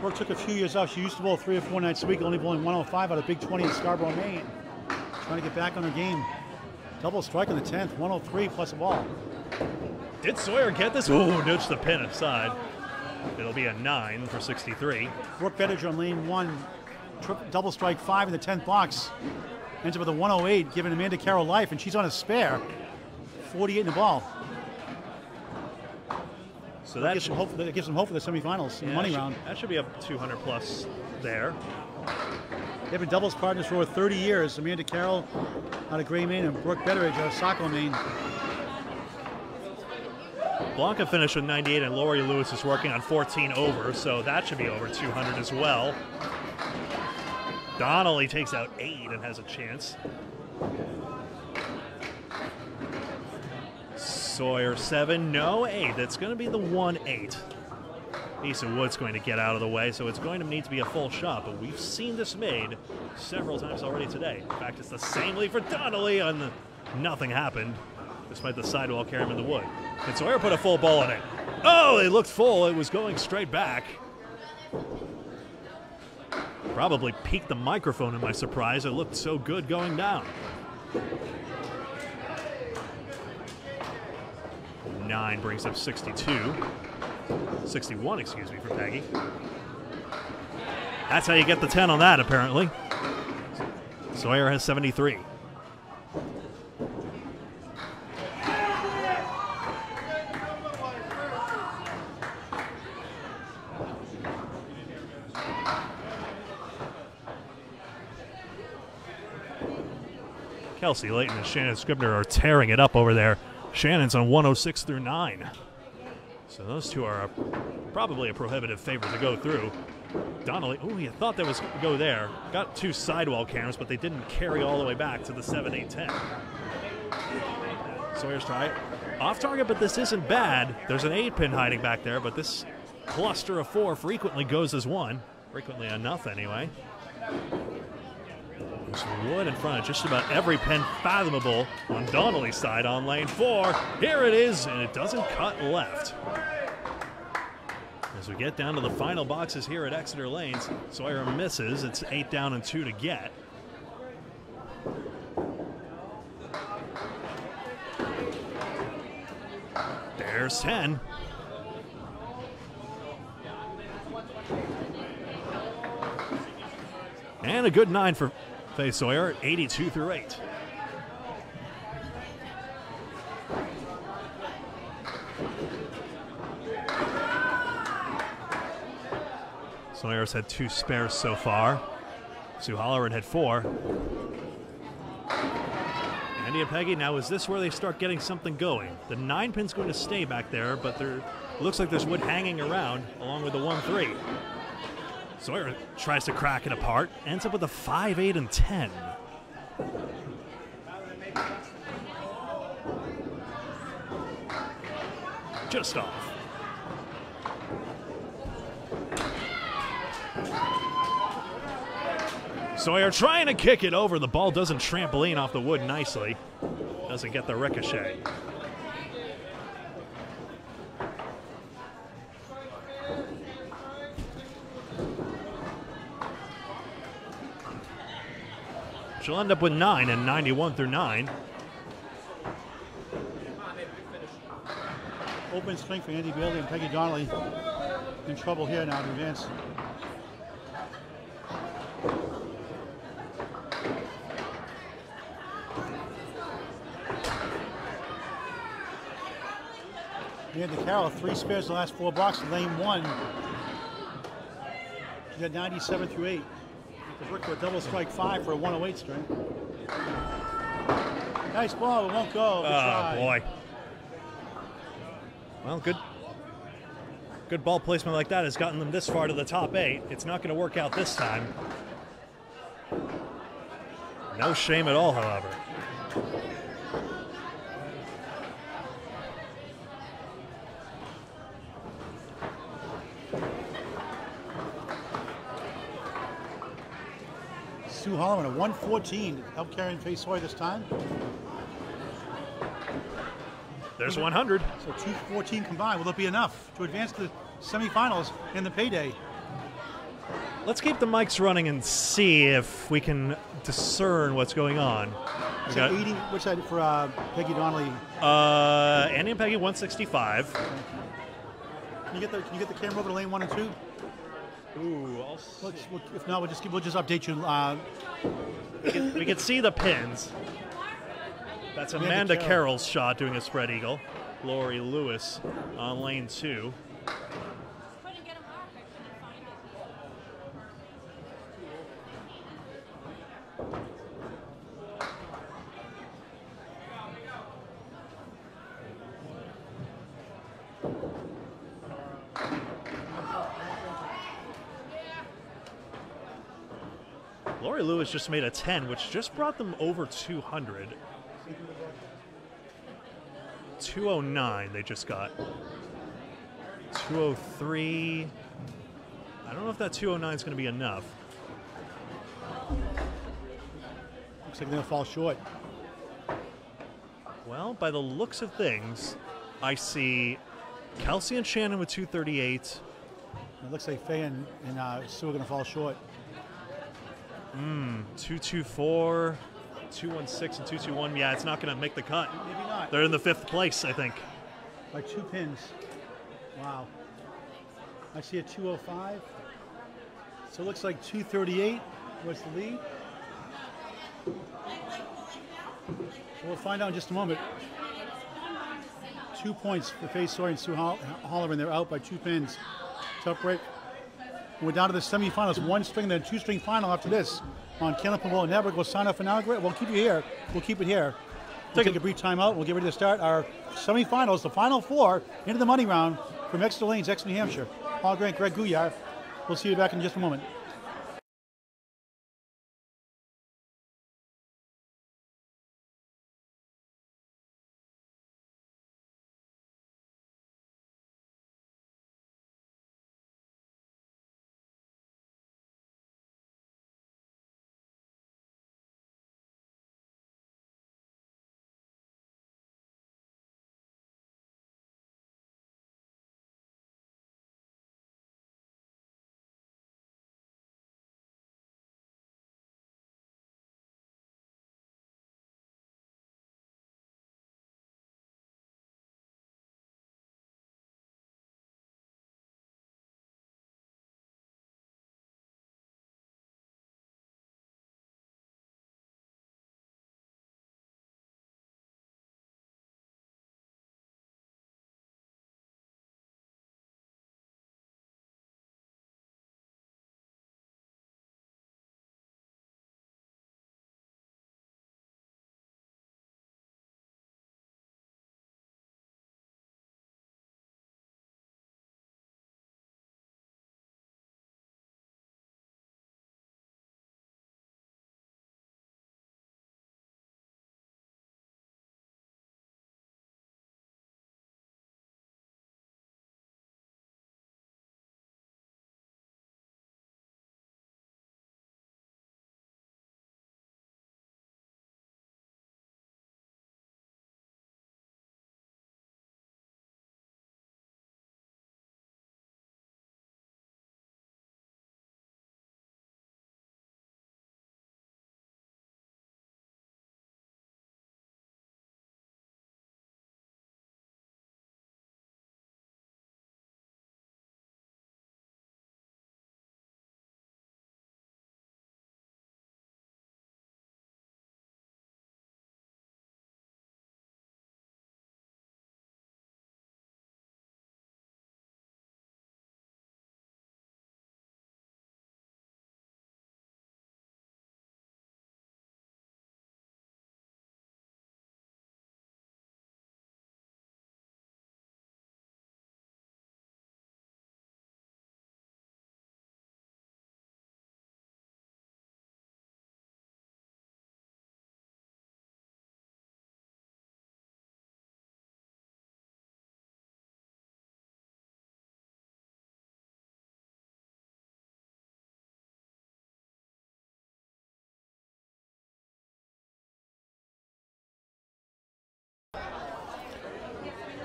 [SPEAKER 1] Brooke took a few years off. She used to bowl three or four nights a week, only bowling 105 out of Big 20 in Scarborough, Maine. Trying to get back on her game. Double strike in the 10th, 103 plus a ball.
[SPEAKER 2] Did Sawyer get this? Ooh, nudged the pin aside. It'll be a nine for 63.
[SPEAKER 1] Brooke Betteridge on lane one, tri- double strike five in the 10th box. Ends up with a 108, giving Amanda Carroll life, and she's on a spare. 48 in the ball.
[SPEAKER 2] So
[SPEAKER 1] That
[SPEAKER 2] that
[SPEAKER 1] gives, some hope, that gives them hope for the semifinals, in the money
[SPEAKER 2] that should-
[SPEAKER 1] round.
[SPEAKER 2] That should be up 200 plus there.
[SPEAKER 1] They've been doubles partners for over 30 years. Amanda Carroll out of Gray, Maine, and Brooke Betteridge out of Saco, Maine.
[SPEAKER 2] Blanca finished with 98, and Lori Lewis is working on 14 over, so that should be over 200 as well. Donnelly takes out eight and has a chance. Sawyer seven, no eight. That's going to be the one eight. Issa Wood's going to get out of the way, so it's going to need to be a full shot. But we've seen this made several times already today. In fact, it's the same lead for Donnelly, and nothing happened, despite the sidewall carrying him in the wood. And Sawyer put a full ball in it. Oh, it looked full. It was going straight back. Probably peaked the microphone in my surprise. It looked so good going down. Nine brings up 62. 61, excuse me, for Pegi. That's how you get the 10 on that, apparently. Sawyer has 73. Kelsey Layton and Shannon Scribner are tearing it up over there. Shannon's on 106 through 9. So those two are a, probably a prohibitive favorite to go through. Donnelly, oh, you thought that was go there. Got two sidewall cameras, but they didn't carry all the way back to the 7 8 10. Sawyer's try. Off target, but this isn't bad. There's an 8 pin hiding back there, but this cluster of four frequently goes as one, frequently enough anyway. Wood in front of just about every pin fathomable on Donnelly's side on lane four. Here it is, and it doesn't cut left. As we get down to the final boxes here at Exeter Lanes, Sawyer misses. It's eight down and two to get. There's 10. And a good nine for Faye Sawyer at 82 through 8. Sawyer's had two spares so far. Sue Holleran had four. Andi and Pegi, now is this where they start getting something going? The nine pin's going to stay back there, but there looks like there's wood hanging around along with the one three. Sawyer tries to crack it apart, ends up with a five, eight, and ten. Just off. Sawyer trying to kick it over. The ball doesn't trampoline off the wood nicely. Doesn't get the ricochet. She'll end up with nine and 91 through nine.
[SPEAKER 1] Open swing for Andi Bailey and Pegi Donnelly. In trouble here now to advance. Andy Carroll, three spares the last four blocks, lane one. She got 97 through 8. The brick for a double strike five for a 108 string. Nice ball, it won't go. Good
[SPEAKER 2] Oh
[SPEAKER 1] try.
[SPEAKER 2] boy. Well, good. Good ball placement like that has gotten them this far to the top eight. It's not going to work out this time. No shame at all, however.
[SPEAKER 1] Sue Holleran at 114. Help carrying face Sawyer this time.
[SPEAKER 2] There's 100.
[SPEAKER 1] So 214 combined. Will it be enough to advance to the semifinals in the payday?
[SPEAKER 2] Let's keep the mics running and see if we can discern what's going on.
[SPEAKER 1] So
[SPEAKER 2] got
[SPEAKER 1] 80, which side for uh, Pegi Donnelly?
[SPEAKER 2] uh, Andi and Pegi 165.
[SPEAKER 1] Can you get the Can you get the camera over to lane one and two?
[SPEAKER 2] Ooh,
[SPEAKER 1] We'll- we'll- if not, we'll just we'll just update you. Uh,
[SPEAKER 2] we can see the pins. That's
[SPEAKER 1] Amanda
[SPEAKER 2] Amanda Carroll's shot doing a spread eagle. Lori Lewis on lane two.
[SPEAKER 4] couldn't get a mark. I couldn't find it.
[SPEAKER 2] Just made a 10, which just brought them over 200. 209 they just got. 203. I don't know if that 209 is going to be enough.
[SPEAKER 1] looks like they're gonna fall short.
[SPEAKER 2] Well, by the looks of things, I see Kelsey and Shannon with 238.
[SPEAKER 1] It looks like Faye and, and uh, Sue are gonna fall short.
[SPEAKER 2] 224, 216, and 221. Yeah, it's not going to make the cut.
[SPEAKER 1] Maybe not.
[SPEAKER 2] They're in the fifth place, I think.
[SPEAKER 1] By two pins. Wow. I see a 205. So it looks like 238 was the lead. So we'll find out in just a moment. Two points for Faye Sawyer and Sue Hol- Holleran. They're out by two pins. Tough break. We're down to the semifinals. One string, then two string final after this on Kenneth Bowl Network. We'll sign off for now. We'll keep you here. We'll keep it here. We'll
[SPEAKER 2] Take
[SPEAKER 1] take
[SPEAKER 2] a-
[SPEAKER 1] brief time out. We'll get ready to start our semifinals, the final four into the money round from Exeter Lanes, Exeter, New Hampshire. Paul Grant, Greg Gouillart. We'll see you back in just a moment.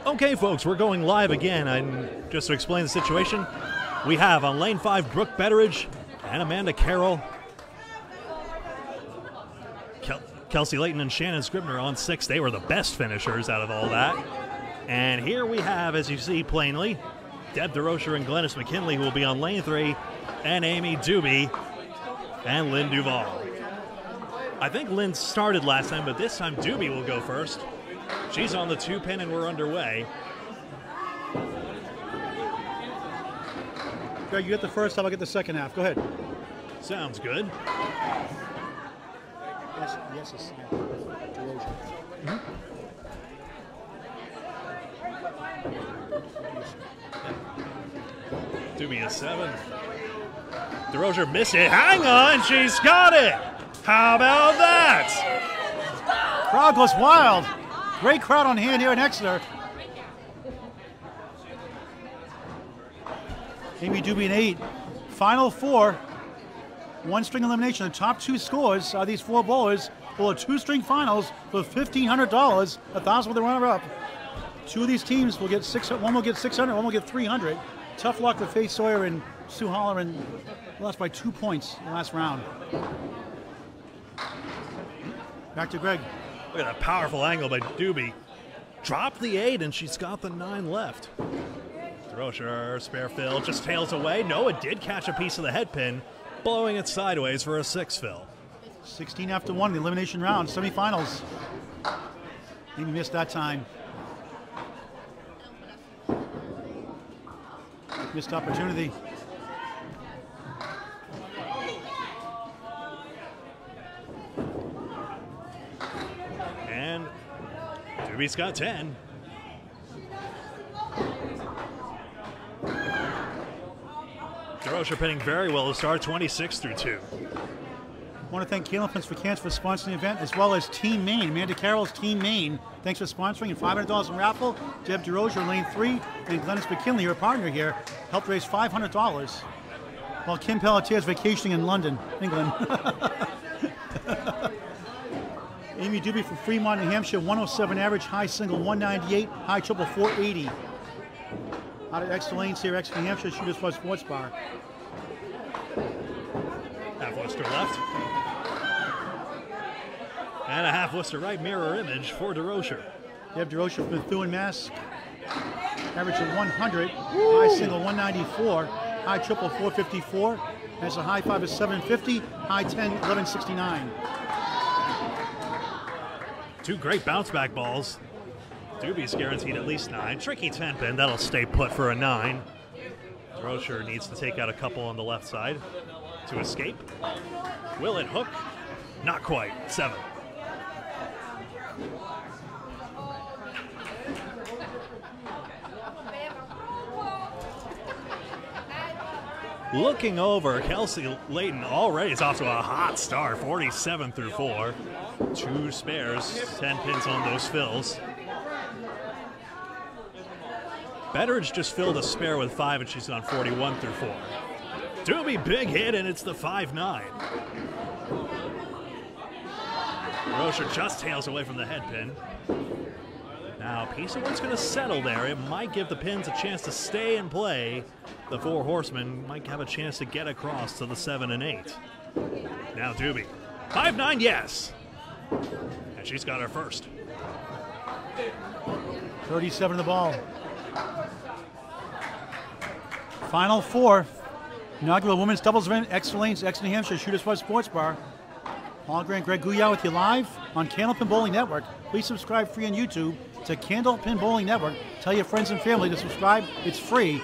[SPEAKER 2] Okay, folks, we're going live again. And just to explain the situation, we have on lane five Brooke Betteridge and Amanda Carroll. Kel- Kelsey Layton and Shannon Scribner on six. They were the best finishers out of all that. And here we have, as you see plainly, Deb Desrocher and Glennis McKinley, who will be on lane three, and Amy Dube and Lynn Duval. I think Lynn started last time, but this time Dube will go first. She's on the two pin, and we're underway.
[SPEAKER 1] Greg, you get the first half, I'll get the second half. Go ahead.
[SPEAKER 2] Sounds good.
[SPEAKER 1] Yes, yes, it's
[SPEAKER 2] Dube is seven. Desrocher missed it. Hang on, she's got it. How about that?
[SPEAKER 1] Goes wild. Great crowd on hand here in Exeter. Amy Dube an eight. Final four. One string elimination. The top two scores are these four bowlers will two string finals for $1,500, a thousand for the runner up. Two of these teams will get six. One will get 600. One will get 300. Tough luck for Faye Sawyer and Sue Holler, and lost by two points in the last round. Back to Greg.
[SPEAKER 2] Look at that powerful angle by Dube. Dropped the eight, and she's got the nine left. Desrocher, spare fill, just tails away. Noah did catch a piece of the head pin, blowing it sideways for a six fill.
[SPEAKER 1] 16 after one, the elimination round, semifinals. Amy missed that time. Missed opportunity.
[SPEAKER 2] And Dube's got 10. Desrocher pinning very well to start 26 through 2.
[SPEAKER 1] I want to thank Candlepins for Cancer for sponsoring the event, as well as Team Maine, Amanda Carroll's Team Maine. Thanks for sponsoring and $500 in raffle. Deb Desrocher, Lane 3, and Glennis McKinley, your partner here, helped raise $500. While Kim Pelletier is vacationing in London, England. Amy Dube from Fremont, New Hampshire, 107 average, high single 198, high triple 480. Out of Exeter Lanes here, Exeter, New Hampshire, Shooters Plus Sports Bar.
[SPEAKER 2] Half Worcester left. And a half Worcester right mirror image for Desrocher.
[SPEAKER 1] Deb Desrocher from Methuen, Mass. Average of 100, high single 194, high triple 454. Has a high five of 750, high 10 1169.
[SPEAKER 2] Two great bounce back balls. Dube's guaranteed at least nine. Tricky 10 pin, that'll stay put for a nine. Desrocher needs to take out a couple on the left side to escape. Will it hook? Not quite. Seven. Looking over, Kelsey Layton already is off to a hot start, 47 through 4. Two spares, 10 pins on those fills. Betteridge just filled a spare with 5 and she's on 41 through 4. Dube big hit and it's the 5 9. Rocher just tails away from the head pin. Now, what's going to settle there. It might give the pins a chance to stay and play. The four horsemen might have a chance to get across to the seven and eight. Now, Dube. 5 9, yes. And she's got her first.
[SPEAKER 1] 37 the ball. Final four. Inaugural women's doubles event, Exeter Lanes, Exeter, New Hampshire, Shooters Plus Sports Bar. Paul Grant, Greg Gouillart with you live on Candlepin Bowling Network. Please subscribe free on YouTube to Candlepin Bowling Network. Tell your friends and family to subscribe. It's free.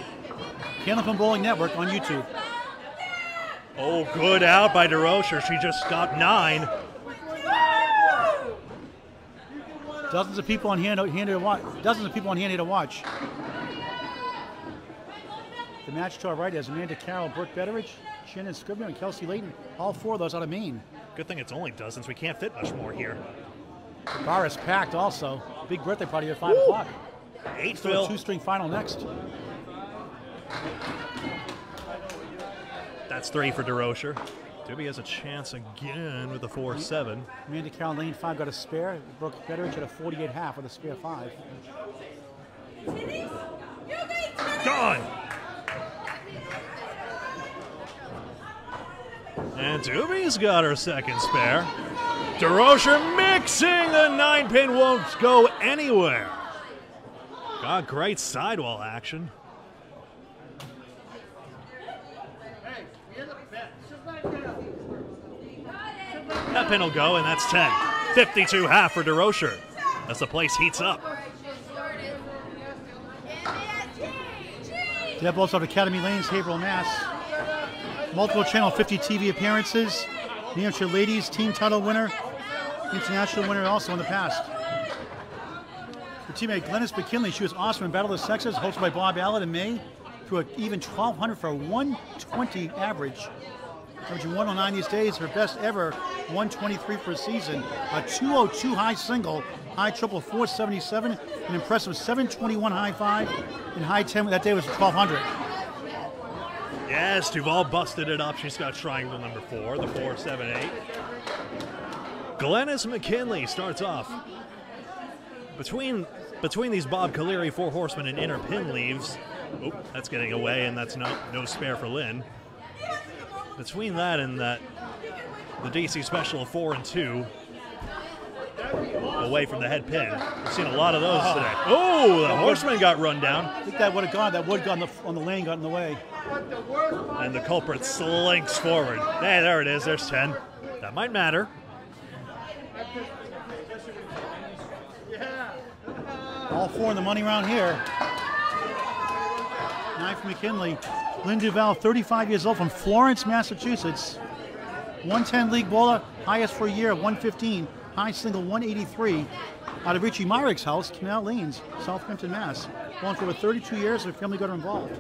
[SPEAKER 1] Candlepin Bowling Network on YouTube.
[SPEAKER 2] Oh, good out by Desrocher. She just got nine.
[SPEAKER 1] Dozens of people on hand, hand to watch. Dozens of people on hand here to watch. The match to our right is Amanda Carroll, Brooke Betteridge, Shannon Scribner, and Kelsey Layton. All four of those out of Maine.
[SPEAKER 2] Good thing it's only dozens. We can't fit much more here.
[SPEAKER 1] The bar is packed also. Big birthday party at 5 o'clock.
[SPEAKER 2] Eight
[SPEAKER 1] Still a two string final next.
[SPEAKER 2] That's three for Desrocher. Dube has a chance again with the 4 7.
[SPEAKER 1] Amanda Carroll, Lane 5 got a spare. Brooke Betteridge had a 48 half with a spare 5.
[SPEAKER 2] Gone. And Dube's got her second spare. Desrocher mixing the nine pin won't go anywhere. Got great sidewall action. That pin will go, and that's 10. 52 half for Desrocher as the place heats up.
[SPEAKER 1] Deb also at Academy Lanes, Haverhill, Mass. Multiple Channel 50 TV appearances. New Hampshire Ladies team title winner. International winner also in the past. Her teammate Glennis McKinley, she was awesome in Battle of the Sexes, hosted by Bob Allard in May. Threw an even 1200 for a 120 average. Averaging 109 these days, her best ever 123 for a season. A 202 high single, high triple 477, an impressive 721 high five, and high 10 that day was 1200.
[SPEAKER 2] Yes, Duval busted it up. She's got triangle number four, the four, seven, eight. Glennis McKinley starts off. Between between these Bob Caleri four horsemen and inner pin leaves. Oh, that's getting away, and that's no no spare for Lynn. Between that and that the DC special of four and two. Away from the head pin. We've seen a lot of those today. Oh, the horseman got run down.
[SPEAKER 1] I think that would have gone. That would got on the, on the lane, got in the way.
[SPEAKER 2] And the culprit slinks forward. Hey, there it is. There's 10. That might matter.
[SPEAKER 1] All four in the money round here. Nine for McKinley. Lynn Duval, 35 years old from Florence, Massachusetts. 110 league bowler, highest for a year of 115. High single 183. Out of Richie Myrick's house, Canal Lanes, Southampton, Mass. Bowling for over 32 years, her family got her involved.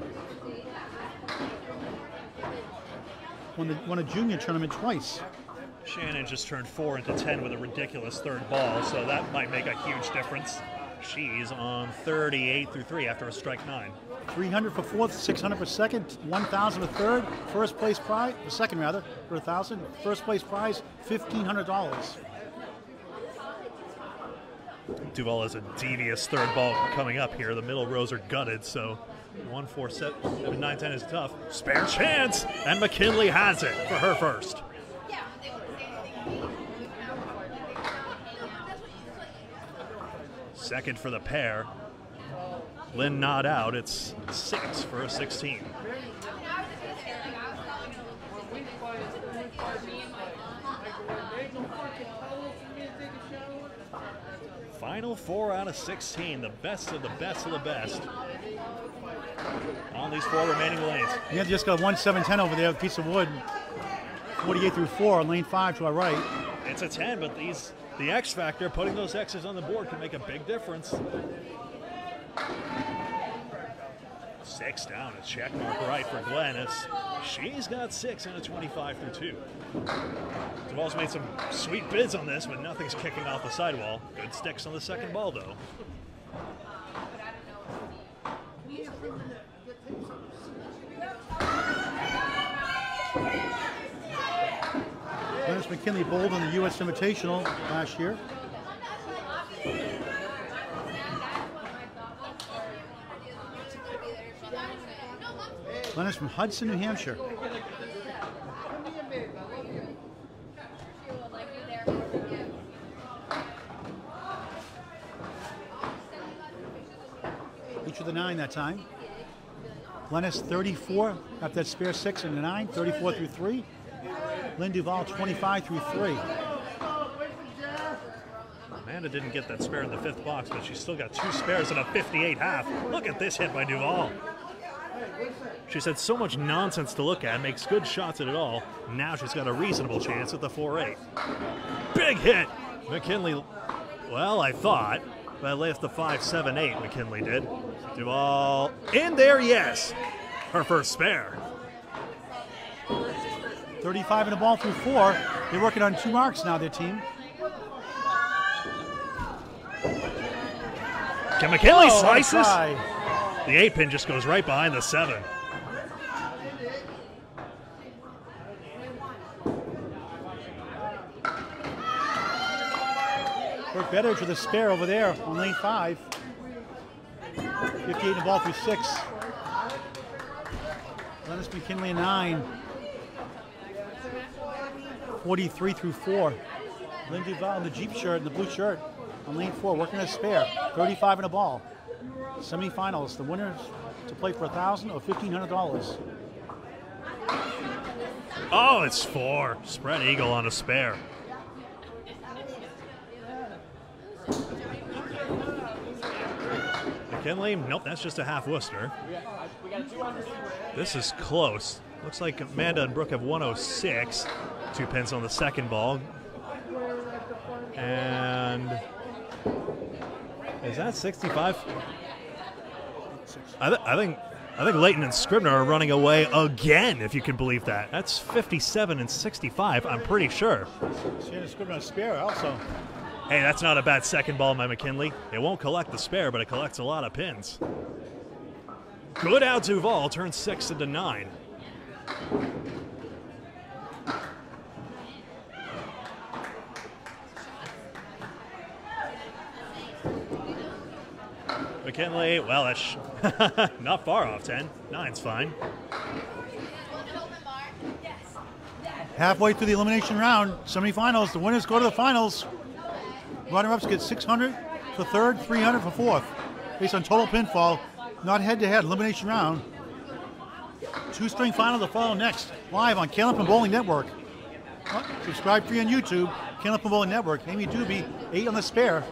[SPEAKER 1] Won, the, won a junior tournament twice.
[SPEAKER 2] Shannon just turned 4 into 10 with a ridiculous third ball, so that might make a huge difference. She's on 38 through 3 after a strike 9.
[SPEAKER 1] 300 for fourth, 600 for second, 1,000 for third. First place prize, for second rather, for a thousand. First place prize, $1,500.
[SPEAKER 2] Duval has a devious third ball coming up here. The middle rows are gutted, so 1 4 7 7 9 10 is tough. Spare chance! And McKinley has it for her first. Second for the pair. Lynn not out. It's six for a 16. Final four out of 16. The best of the best of the best on these four remaining lanes.
[SPEAKER 1] Yeah, just got a 1 7 10 over there, a piece of wood. 48 through 4 on lane 5 to our right.
[SPEAKER 2] It's a 10, but these the X factor, putting those X's on the board can make a big difference. Six down, a check mark right for Glennis. She's got six and a 25 through two. Duval's made some sweet bids on this, but nothing's kicking off the sidewall. Good sticks on the second ball, though.
[SPEAKER 1] Glennis McKinley bowled in the U.S. Invitational last year. Glennis from Hudson, New Hampshire. Each of the nine that time. Glennis 34 after that spare six and a nine, 34 through three. Lynn Duval 25 through three.
[SPEAKER 2] Amanda didn't get that spare in the fifth box, but she's still got two spares and a 58 half. Look at this hit by Duval. She's had so much nonsense to look at, makes good shots at it all. Now she's got a reasonable chance at the 4 8. Big hit! McKinley, well, I thought, but I left the 5 7 8, McKinley did. Duval in there, yes! Her first spare.
[SPEAKER 1] 35 in a ball through four. They're working on two marks now, their team.
[SPEAKER 2] Can McKinley
[SPEAKER 1] Oh, what a
[SPEAKER 2] slice this? The 8 pin just goes right behind the 7.
[SPEAKER 1] Brooke Betteridge with a spare over there on lane five. 58 in the ball through six. Glennis McKinley nine. 43 through four. Lynn Duval in the Jeep shirt and the blue shirt on lane four, working a spare. 35 in a ball. Semifinals. The winners to play for a thousand or fifteen hundred dollars.
[SPEAKER 2] Oh, it's four. Spread eagle on a spare. McKinley, nope, that's just a half Worcester.
[SPEAKER 3] Uh, we got a 200.
[SPEAKER 2] This is close. Looks like Amanda and Brooke have 106. Two pins on the second ball. And is that 65? I, th- I think I think Leighton and Scribner are running away again, if you can believe that. That's 57 and 65, I'm pretty sure.
[SPEAKER 1] Shannon Scribner spare also.
[SPEAKER 2] Hey, that's not a bad second ball by McKinley. It won't collect the spare, but it collects a lot of pins. Good out Duval turns six into nine. McKinley, well, that's not far off 10. Nine's fine.
[SPEAKER 1] Halfway through the elimination round, semifinals, the winners go to the finals. Runner-ups get 600 for third, 300 for fourth, based on total pinfall, not head-to-head. Elimination round. Two-string final to follow next, live on Candlepin Bowling Network. Subscribe free on YouTube, Candlepin Bowling Network. Amy Dube, eight on the spare.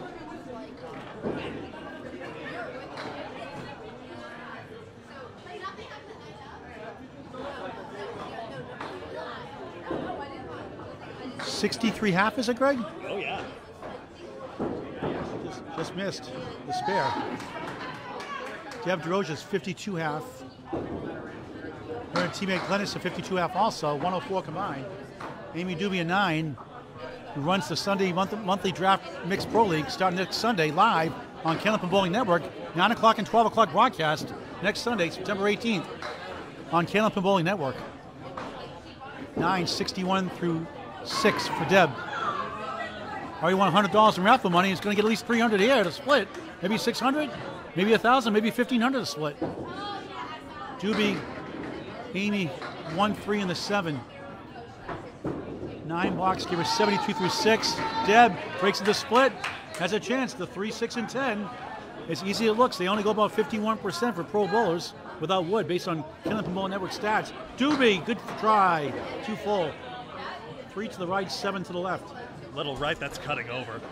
[SPEAKER 1] Sixty-three half is it, Greg?
[SPEAKER 2] Oh, yeah.
[SPEAKER 1] Just, missed the spare. Deb Desrocher's 52 half. Her teammate Glennis a 52 half also, 104 combined. Amy Dube, 9, who runs the Sunday month, monthly draft mixed pro league starting next Sunday live on Candlepin Bowling Network, 9 o'clock and 12 o'clock broadcast next Sunday, September 18th on Candlepin Bowling Network. 961 through 6 for Deb. Already won $100 in raffle money. He's going to get at least 300 here to split. Maybe 600, maybe 1,000, maybe 1,500 to split. Dube, Amy, 1 3 in the 7. Nine blocks, give her 72 through 6. Deb breaks the split, has a chance. The 3, 6, and 10. It's easy it looks. They only go about 51% for pro bowlers without wood based on Candlepin Bowling Network stats. Dube, good try. Two full. Three to the right, seven to the left.
[SPEAKER 2] Little right, that's cutting over.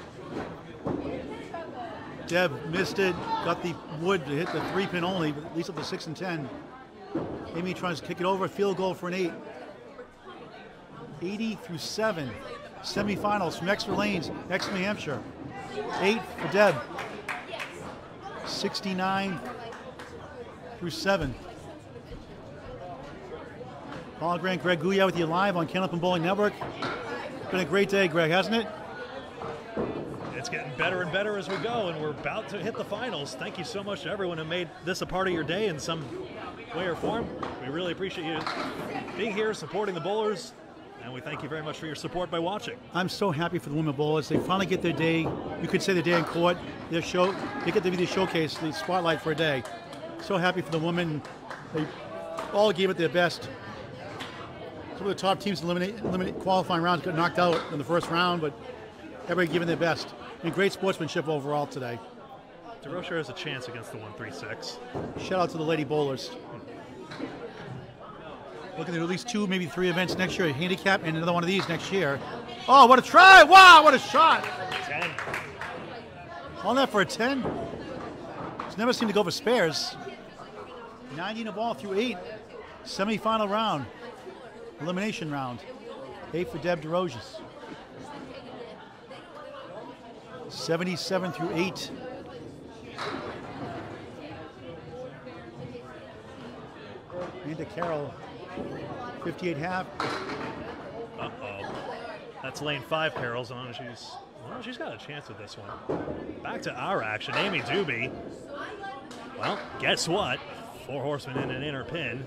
[SPEAKER 1] Deb missed it, got the wood to hit the three pin only, but at least up to six and ten. Amy tries to kick it over, field goal for an eight. 80 through seven. Semifinals from Exeter Lanes, ex New Hampshire. Eight for Deb. 69 through seven. Paul Grant, Greg Gouillart with you live on Candlepin Bowling Network. It's been a great day, Greg, hasn't it?
[SPEAKER 2] It's getting better and better as we go, and we're about to hit the finals. Thank you so much to everyone who made this a part of your day in some way or form. We really appreciate you being here, supporting the bowlers, and we thank you very much for your support by watching.
[SPEAKER 1] I'm so happy for the women bowlers. They finally get their day. You could say their day in court. Their show. They get to be the showcase, the spotlight for a day. So happy for the women. They all gave it their best. Some of the top teams eliminate, eliminate qualifying rounds got knocked out in the first round, but everybody giving their best. Great sportsmanship overall today.
[SPEAKER 2] Desrocher has a chance against the 136.
[SPEAKER 1] Shout out to the lady bowlers. Looking at at least two, maybe three events next year. A handicap and another one of these next year. Oh, what a try! Wow, what a shot!
[SPEAKER 2] 10.
[SPEAKER 1] All that for a 10. It's never seemed to go for spares. 90 in a ball through eight. Semi-final round. Elimination round. Eight for Deb Desrocher. 77 through eight. Amanda Carroll, 58 half.
[SPEAKER 2] Uh oh. That's lane five, Carol's on. She's well, she's got a chance with this one. Back to our action. Amy Dube. Well, guess what? Four horsemen in an inner pin.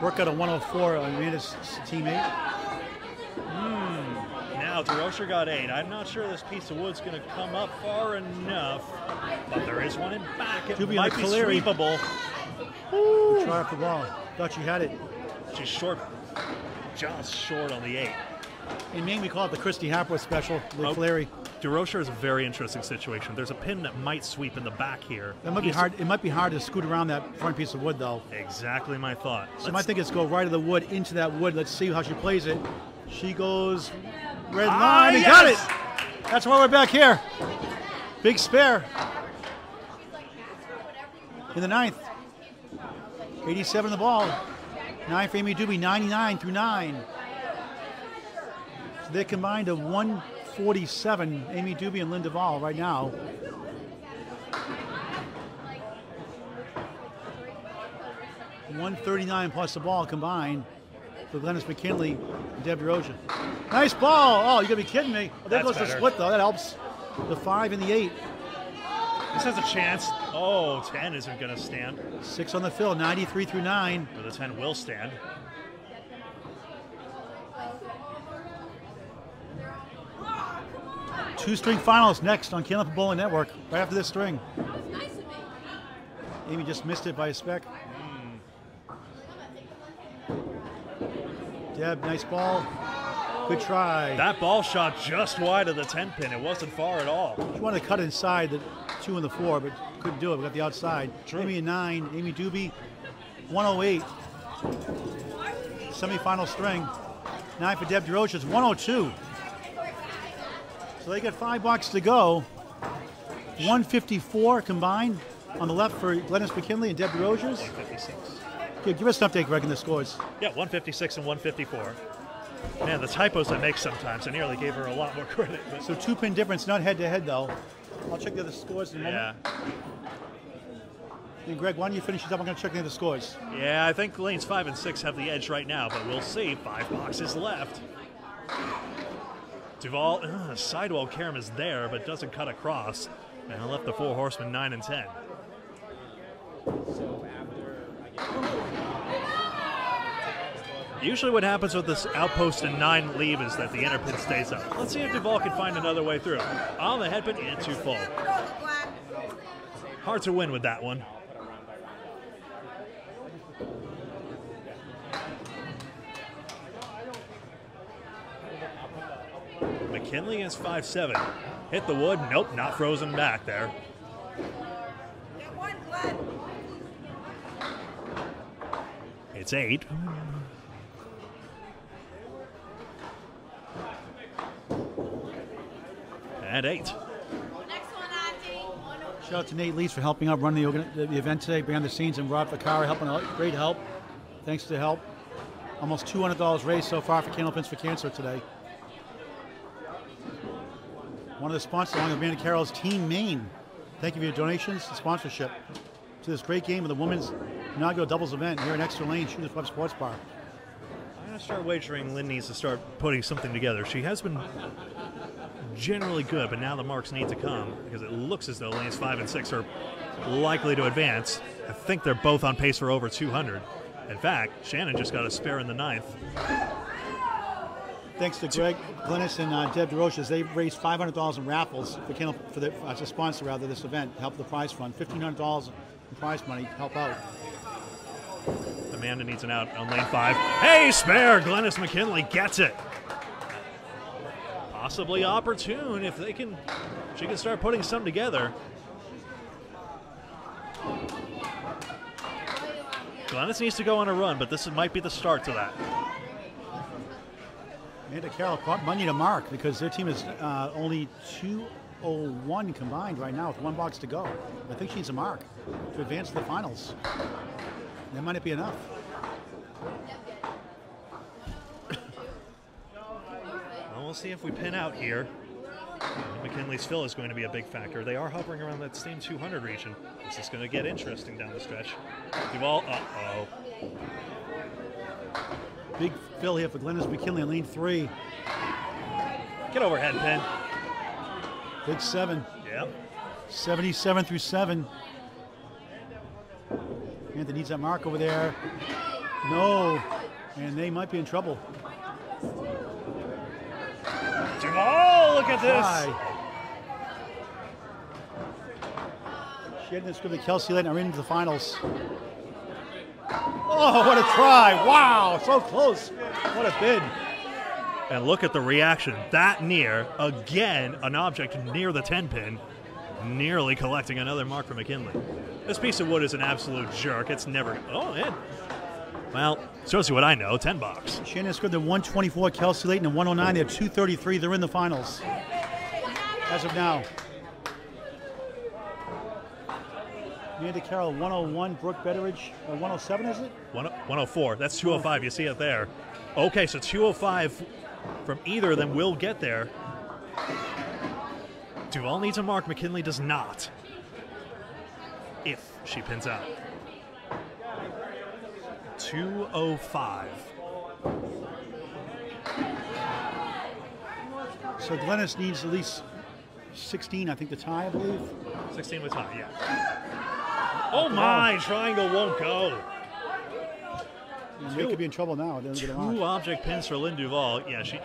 [SPEAKER 1] Work out a 104 on Amanda's teammate. Hmm.
[SPEAKER 2] Now Desrocher got eight. I'm not sure this piece of wood's going to come up far enough. But there is one in back. It
[SPEAKER 1] Doobie
[SPEAKER 2] might be sweepable.
[SPEAKER 1] Try off the ball. Thought you had it.
[SPEAKER 2] She's short, just short on the eight.
[SPEAKER 1] In Maine, we call it the Christy Hapworth special. The
[SPEAKER 2] Oh. Desrocher is a very interesting situation. There's a pin that might sweep in the back here.
[SPEAKER 1] That might be
[SPEAKER 2] He's-
[SPEAKER 1] hard. It might be hard to scoot around that front piece of wood, though.
[SPEAKER 2] Exactly my thought.
[SPEAKER 1] So my
[SPEAKER 2] Let's-
[SPEAKER 1] thing is go right of the wood into that wood. Let's see how she plays it. She goes red
[SPEAKER 2] Ah,
[SPEAKER 1] line and got it. That's why we're back here. Big spare. In the ninth. 87 the ball. Nine for Amy Dube, 99 through nine. So they combined to 147, Amy Dube and Lynn Duval right now. One thirty-nine plus the ball combined for Glennis McKinley and Deb Desrocher. Nice ball. Oh, you gotta be kidding me. Oh, there
[SPEAKER 2] That's
[SPEAKER 1] goes the split though. That helps. The five and the eight.
[SPEAKER 2] This has a chance. Oh, 10 isn't going to stand.
[SPEAKER 1] Six on the fill, 93 through nine.
[SPEAKER 2] But the 10 will stand.
[SPEAKER 1] Two string finals next on Candlepin Bowling Network. Right after this string.
[SPEAKER 4] Nice of me.
[SPEAKER 1] Amy just missed it by a speck. Hmm. Deb, nice ball. Good try.
[SPEAKER 2] That ball shot just wide of the 10 pin. It wasn't far at all.
[SPEAKER 1] She wanted to cut inside the two and the four, but couldn't do it. We got the outside.
[SPEAKER 2] True.
[SPEAKER 1] Amy a nine. Amy Dube, 108. Semifinal string. Nine for Deb Desrocher is 102. So they got five bucks to go. 154 combined on the left for Glennis McKinley and Deb Rogers.
[SPEAKER 2] 156.
[SPEAKER 1] Okay, give us an update, Greg, on the scores.
[SPEAKER 2] Yeah, 156 and 154. Man, the typos I make sometimes, I nearly gave her a lot more credit. But
[SPEAKER 1] So two pin difference, not head to head though. I'll check the other scores in a moment.
[SPEAKER 2] yeah.
[SPEAKER 1] And Greg, why don't you finish this up? I'm going to check the other scores.
[SPEAKER 2] Yeah, I think lanes 5 and 6 have the edge right now, but we'll see. Five boxes left. Duval, uh, sidewall Karam is there, but doesn't cut across. And I left the four horsemen 9 and 10.
[SPEAKER 3] So after I get
[SPEAKER 2] Usually, what happens with this outpost and nine leave is that the inner pin stays up. Let's see if Duval can find another way through. On the head pin and too full. Hard to win with that one. McKinley is 5'7. Hit the wood. Nope, not frozen back there. It's eight. And eight.
[SPEAKER 1] Shout out to Nate Lees for helping out run the, the the event today, behind the scenes, and Rob Ficara helping out. Great help. Thanks to help. Almost $200 raised so far for Candlepins for Cancer today. One of the sponsors along with Amanda Carroll's Team Maine. Thank you for your donations and sponsorship to this great game of the women's inaugural doubles event here in Exeter Lane Shooters Pub Sports Bar.
[SPEAKER 2] I'm going to start wagering Lynn needs to start putting something together. She has been generally good, but now the marks need to come because it looks as though lanes five and six are likely to advance. I think they're both on pace for over 200. In fact, Shannon just got a spare in the ninth.
[SPEAKER 1] Thanks to Greg Glennis and uh, Deb Desrocher, they raised $500 in raffles for, Candle, for the, as a sponsor rather this event to help the prize fund. $1,500 in prize money to help out.
[SPEAKER 2] Amanda needs an out on lane five. Hey, spare! Glennis McKinley gets it. Possibly opportune if they can. She can start putting some together. Glennis needs to go on a run, but this might be the start to that.
[SPEAKER 1] Amanda Carroll brought money to mark because their team is uh, only 201 combined right now with one box to go. I think she needs a mark to advance to the finals. That might not be enough.
[SPEAKER 2] Well, we'll see if we pin out here. McKinley's fill is going to be a big factor. They are hovering around that same 200 region. This is going to get interesting down the stretch. Duval, uh oh.
[SPEAKER 1] Big fill here for Glennis McKinley lane three.
[SPEAKER 2] Get overhead pin.
[SPEAKER 1] Big seven.
[SPEAKER 2] Yep.
[SPEAKER 1] 77 through 7. Anthony needs that mark over there. No. And they might be in trouble.
[SPEAKER 2] Duval, look at this.
[SPEAKER 1] Try. Shannon Scribner, Kelsey Layton are into the finals. Oh, what a try! Wow, so close. What a bid.
[SPEAKER 2] And look at the reaction. That near, again, an object near the 10 pin, nearly collecting another mark for McKinley. This piece of wood is an absolute jerk. It's never. Oh, in. Well, shows you what I know 10 bucks.
[SPEAKER 1] Shannon scored the 124, Kelsey Layton, and 109. They're 233. They're in the finals as of now. Amanda Carroll, 101. Brooke Betteridge, 107, is it?
[SPEAKER 2] One- 104. That's 205. You see it there. Okay, so 205 from either of them will get there. Duval needs a mark. McKinley does not. If she pins out. 205.
[SPEAKER 1] So Glennis needs at least 16, I think, the tie, I believe.
[SPEAKER 2] 16 with tie, yeah. Oh my, triangle won't go.
[SPEAKER 1] And they could be in trouble now.
[SPEAKER 2] Two object pins for Lynn Duval. Yeah, she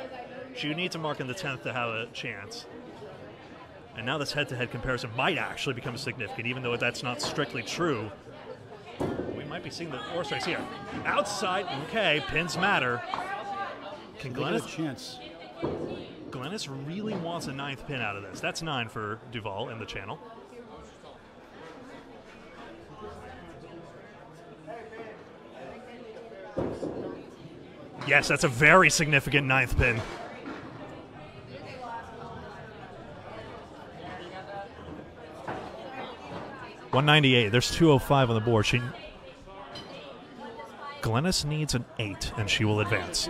[SPEAKER 2] she needs a mark in the 10th to have a chance. And now this head-to-head comparison might actually become significant, even though that's not strictly true. We might be seeing the horse race here. Outside, okay, pins matter. Can Glennis,
[SPEAKER 1] chance.
[SPEAKER 2] Glennis really wants a ninth pin out of this. That's nine for Duval in the channel. Yes, that's a very significant ninth pin. One ninety eight. There's two oh five on the board. She Glennis needs an eight, and she will advance.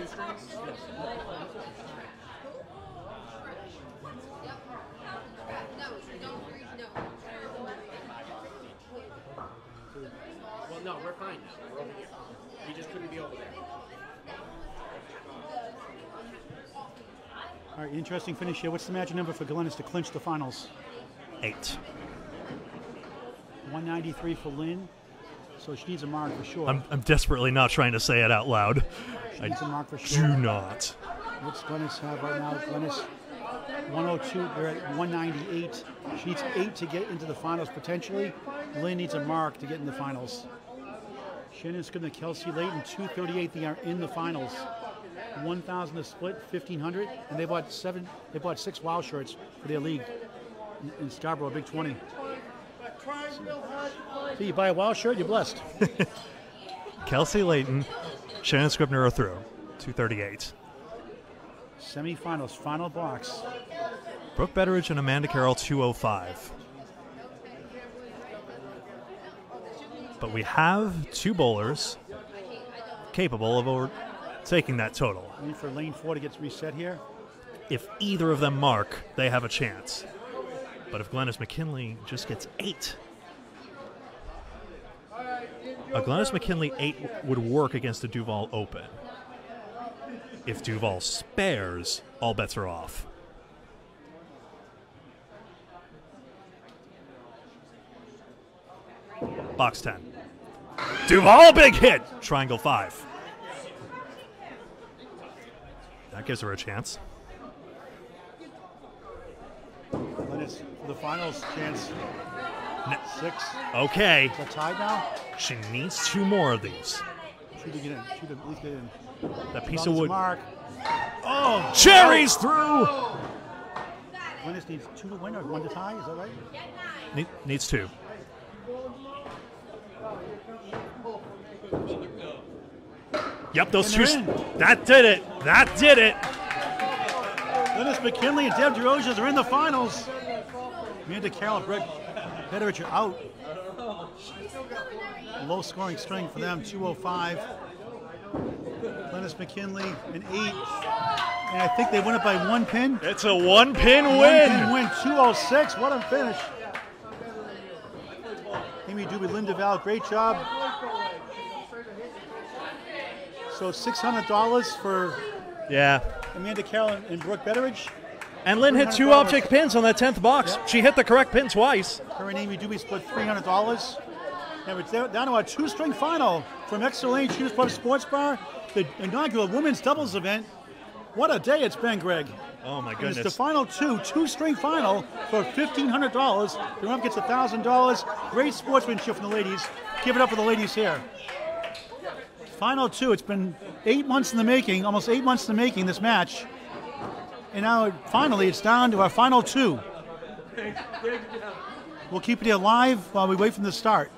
[SPEAKER 3] Well, no, we're fine now. We're over here. We just couldn't be over there.
[SPEAKER 1] All right, interesting finish here. What's the magic number for Glennis to clinch the finals?
[SPEAKER 2] Eight.
[SPEAKER 1] 193 for Lynn. So she needs a mark for sure.
[SPEAKER 2] I'm, I'm desperately not trying to say it out loud.
[SPEAKER 1] she needs a mark for
[SPEAKER 2] Do not.
[SPEAKER 1] What's Glennis have right now? Glennis 102. They're at 198. She needs eight to get into the finals potentially. Lynn needs a mark to get in the finals. Shannon Scribner, Kelsey Layton, 238. They are in the finals. 1,000 to split, 1,500, and they bought seven. They bought six WoW shirts for their league in, in Scarborough, Big 20. So you buy a WoW shirt, you're blessed.
[SPEAKER 2] Kelsey Layton, Shannon Scribner are through. 238.
[SPEAKER 1] Semifinals, final box.
[SPEAKER 2] Brooke Betteridge and Amanda Carroll 205. But we have two bowlers capable of overtaking that total.
[SPEAKER 1] For lane four to get reset here.
[SPEAKER 2] If either of them mark, they have a chance. But if Glennis McKinley just gets eight, a Glennis McKinley eight would work against the Duval Open. If Duval spares, all bets are off. Box 10. Duval, big hit! Triangle 5. That gives her a chance.
[SPEAKER 1] Glennis for the finals chance.
[SPEAKER 2] Ne-
[SPEAKER 1] Six.
[SPEAKER 2] Okay,
[SPEAKER 1] Is that tied now?
[SPEAKER 2] she needs two more of these.
[SPEAKER 1] To get in. To least get in.
[SPEAKER 2] That piece of wood.
[SPEAKER 1] Mark. Oh, oh.
[SPEAKER 2] Cherries through!
[SPEAKER 1] Glennis needs two to win or one to tie. Is that right?
[SPEAKER 2] Ne- needs two. Yep, those two.
[SPEAKER 1] And they're
[SPEAKER 2] s- That did it. That did it.
[SPEAKER 1] Glennis McKinley and Deb Desrocher are in the finals. Amanda Carroll, Greg Petrovich are out. Low scoring string for them, 205. Glennis McKinley, an eight. And I think they win it by one pin.
[SPEAKER 2] It's a one pin
[SPEAKER 1] One
[SPEAKER 2] win.
[SPEAKER 1] pin win, 206. What a finish. Amy Dube, Lynn Duval, great job. So $600 for
[SPEAKER 2] Yeah.
[SPEAKER 1] Amanda Carroll and- and Brooke Betteridge.
[SPEAKER 2] And Lynn hit two object pins on that 10th box.
[SPEAKER 1] Yep.
[SPEAKER 2] She hit the correct pin twice.
[SPEAKER 1] Her and Amy Dube split $300. And we're down to our two-string final from Exeter Lane Shooters Pub Sports Bar, the inaugural women's doubles event. What a day it's been, Greg.
[SPEAKER 2] Oh my
[SPEAKER 1] And it's the final two, two-string final for fifteen hundred dollars. The runner gets thousand dollars. Great sportsmanship from the ladies. Give it up for the ladies here. Final two. It's been eight months in the making, almost eight months in the making. This match, and now finally it's down to our final two. We'll keep it alive while we wait for the start.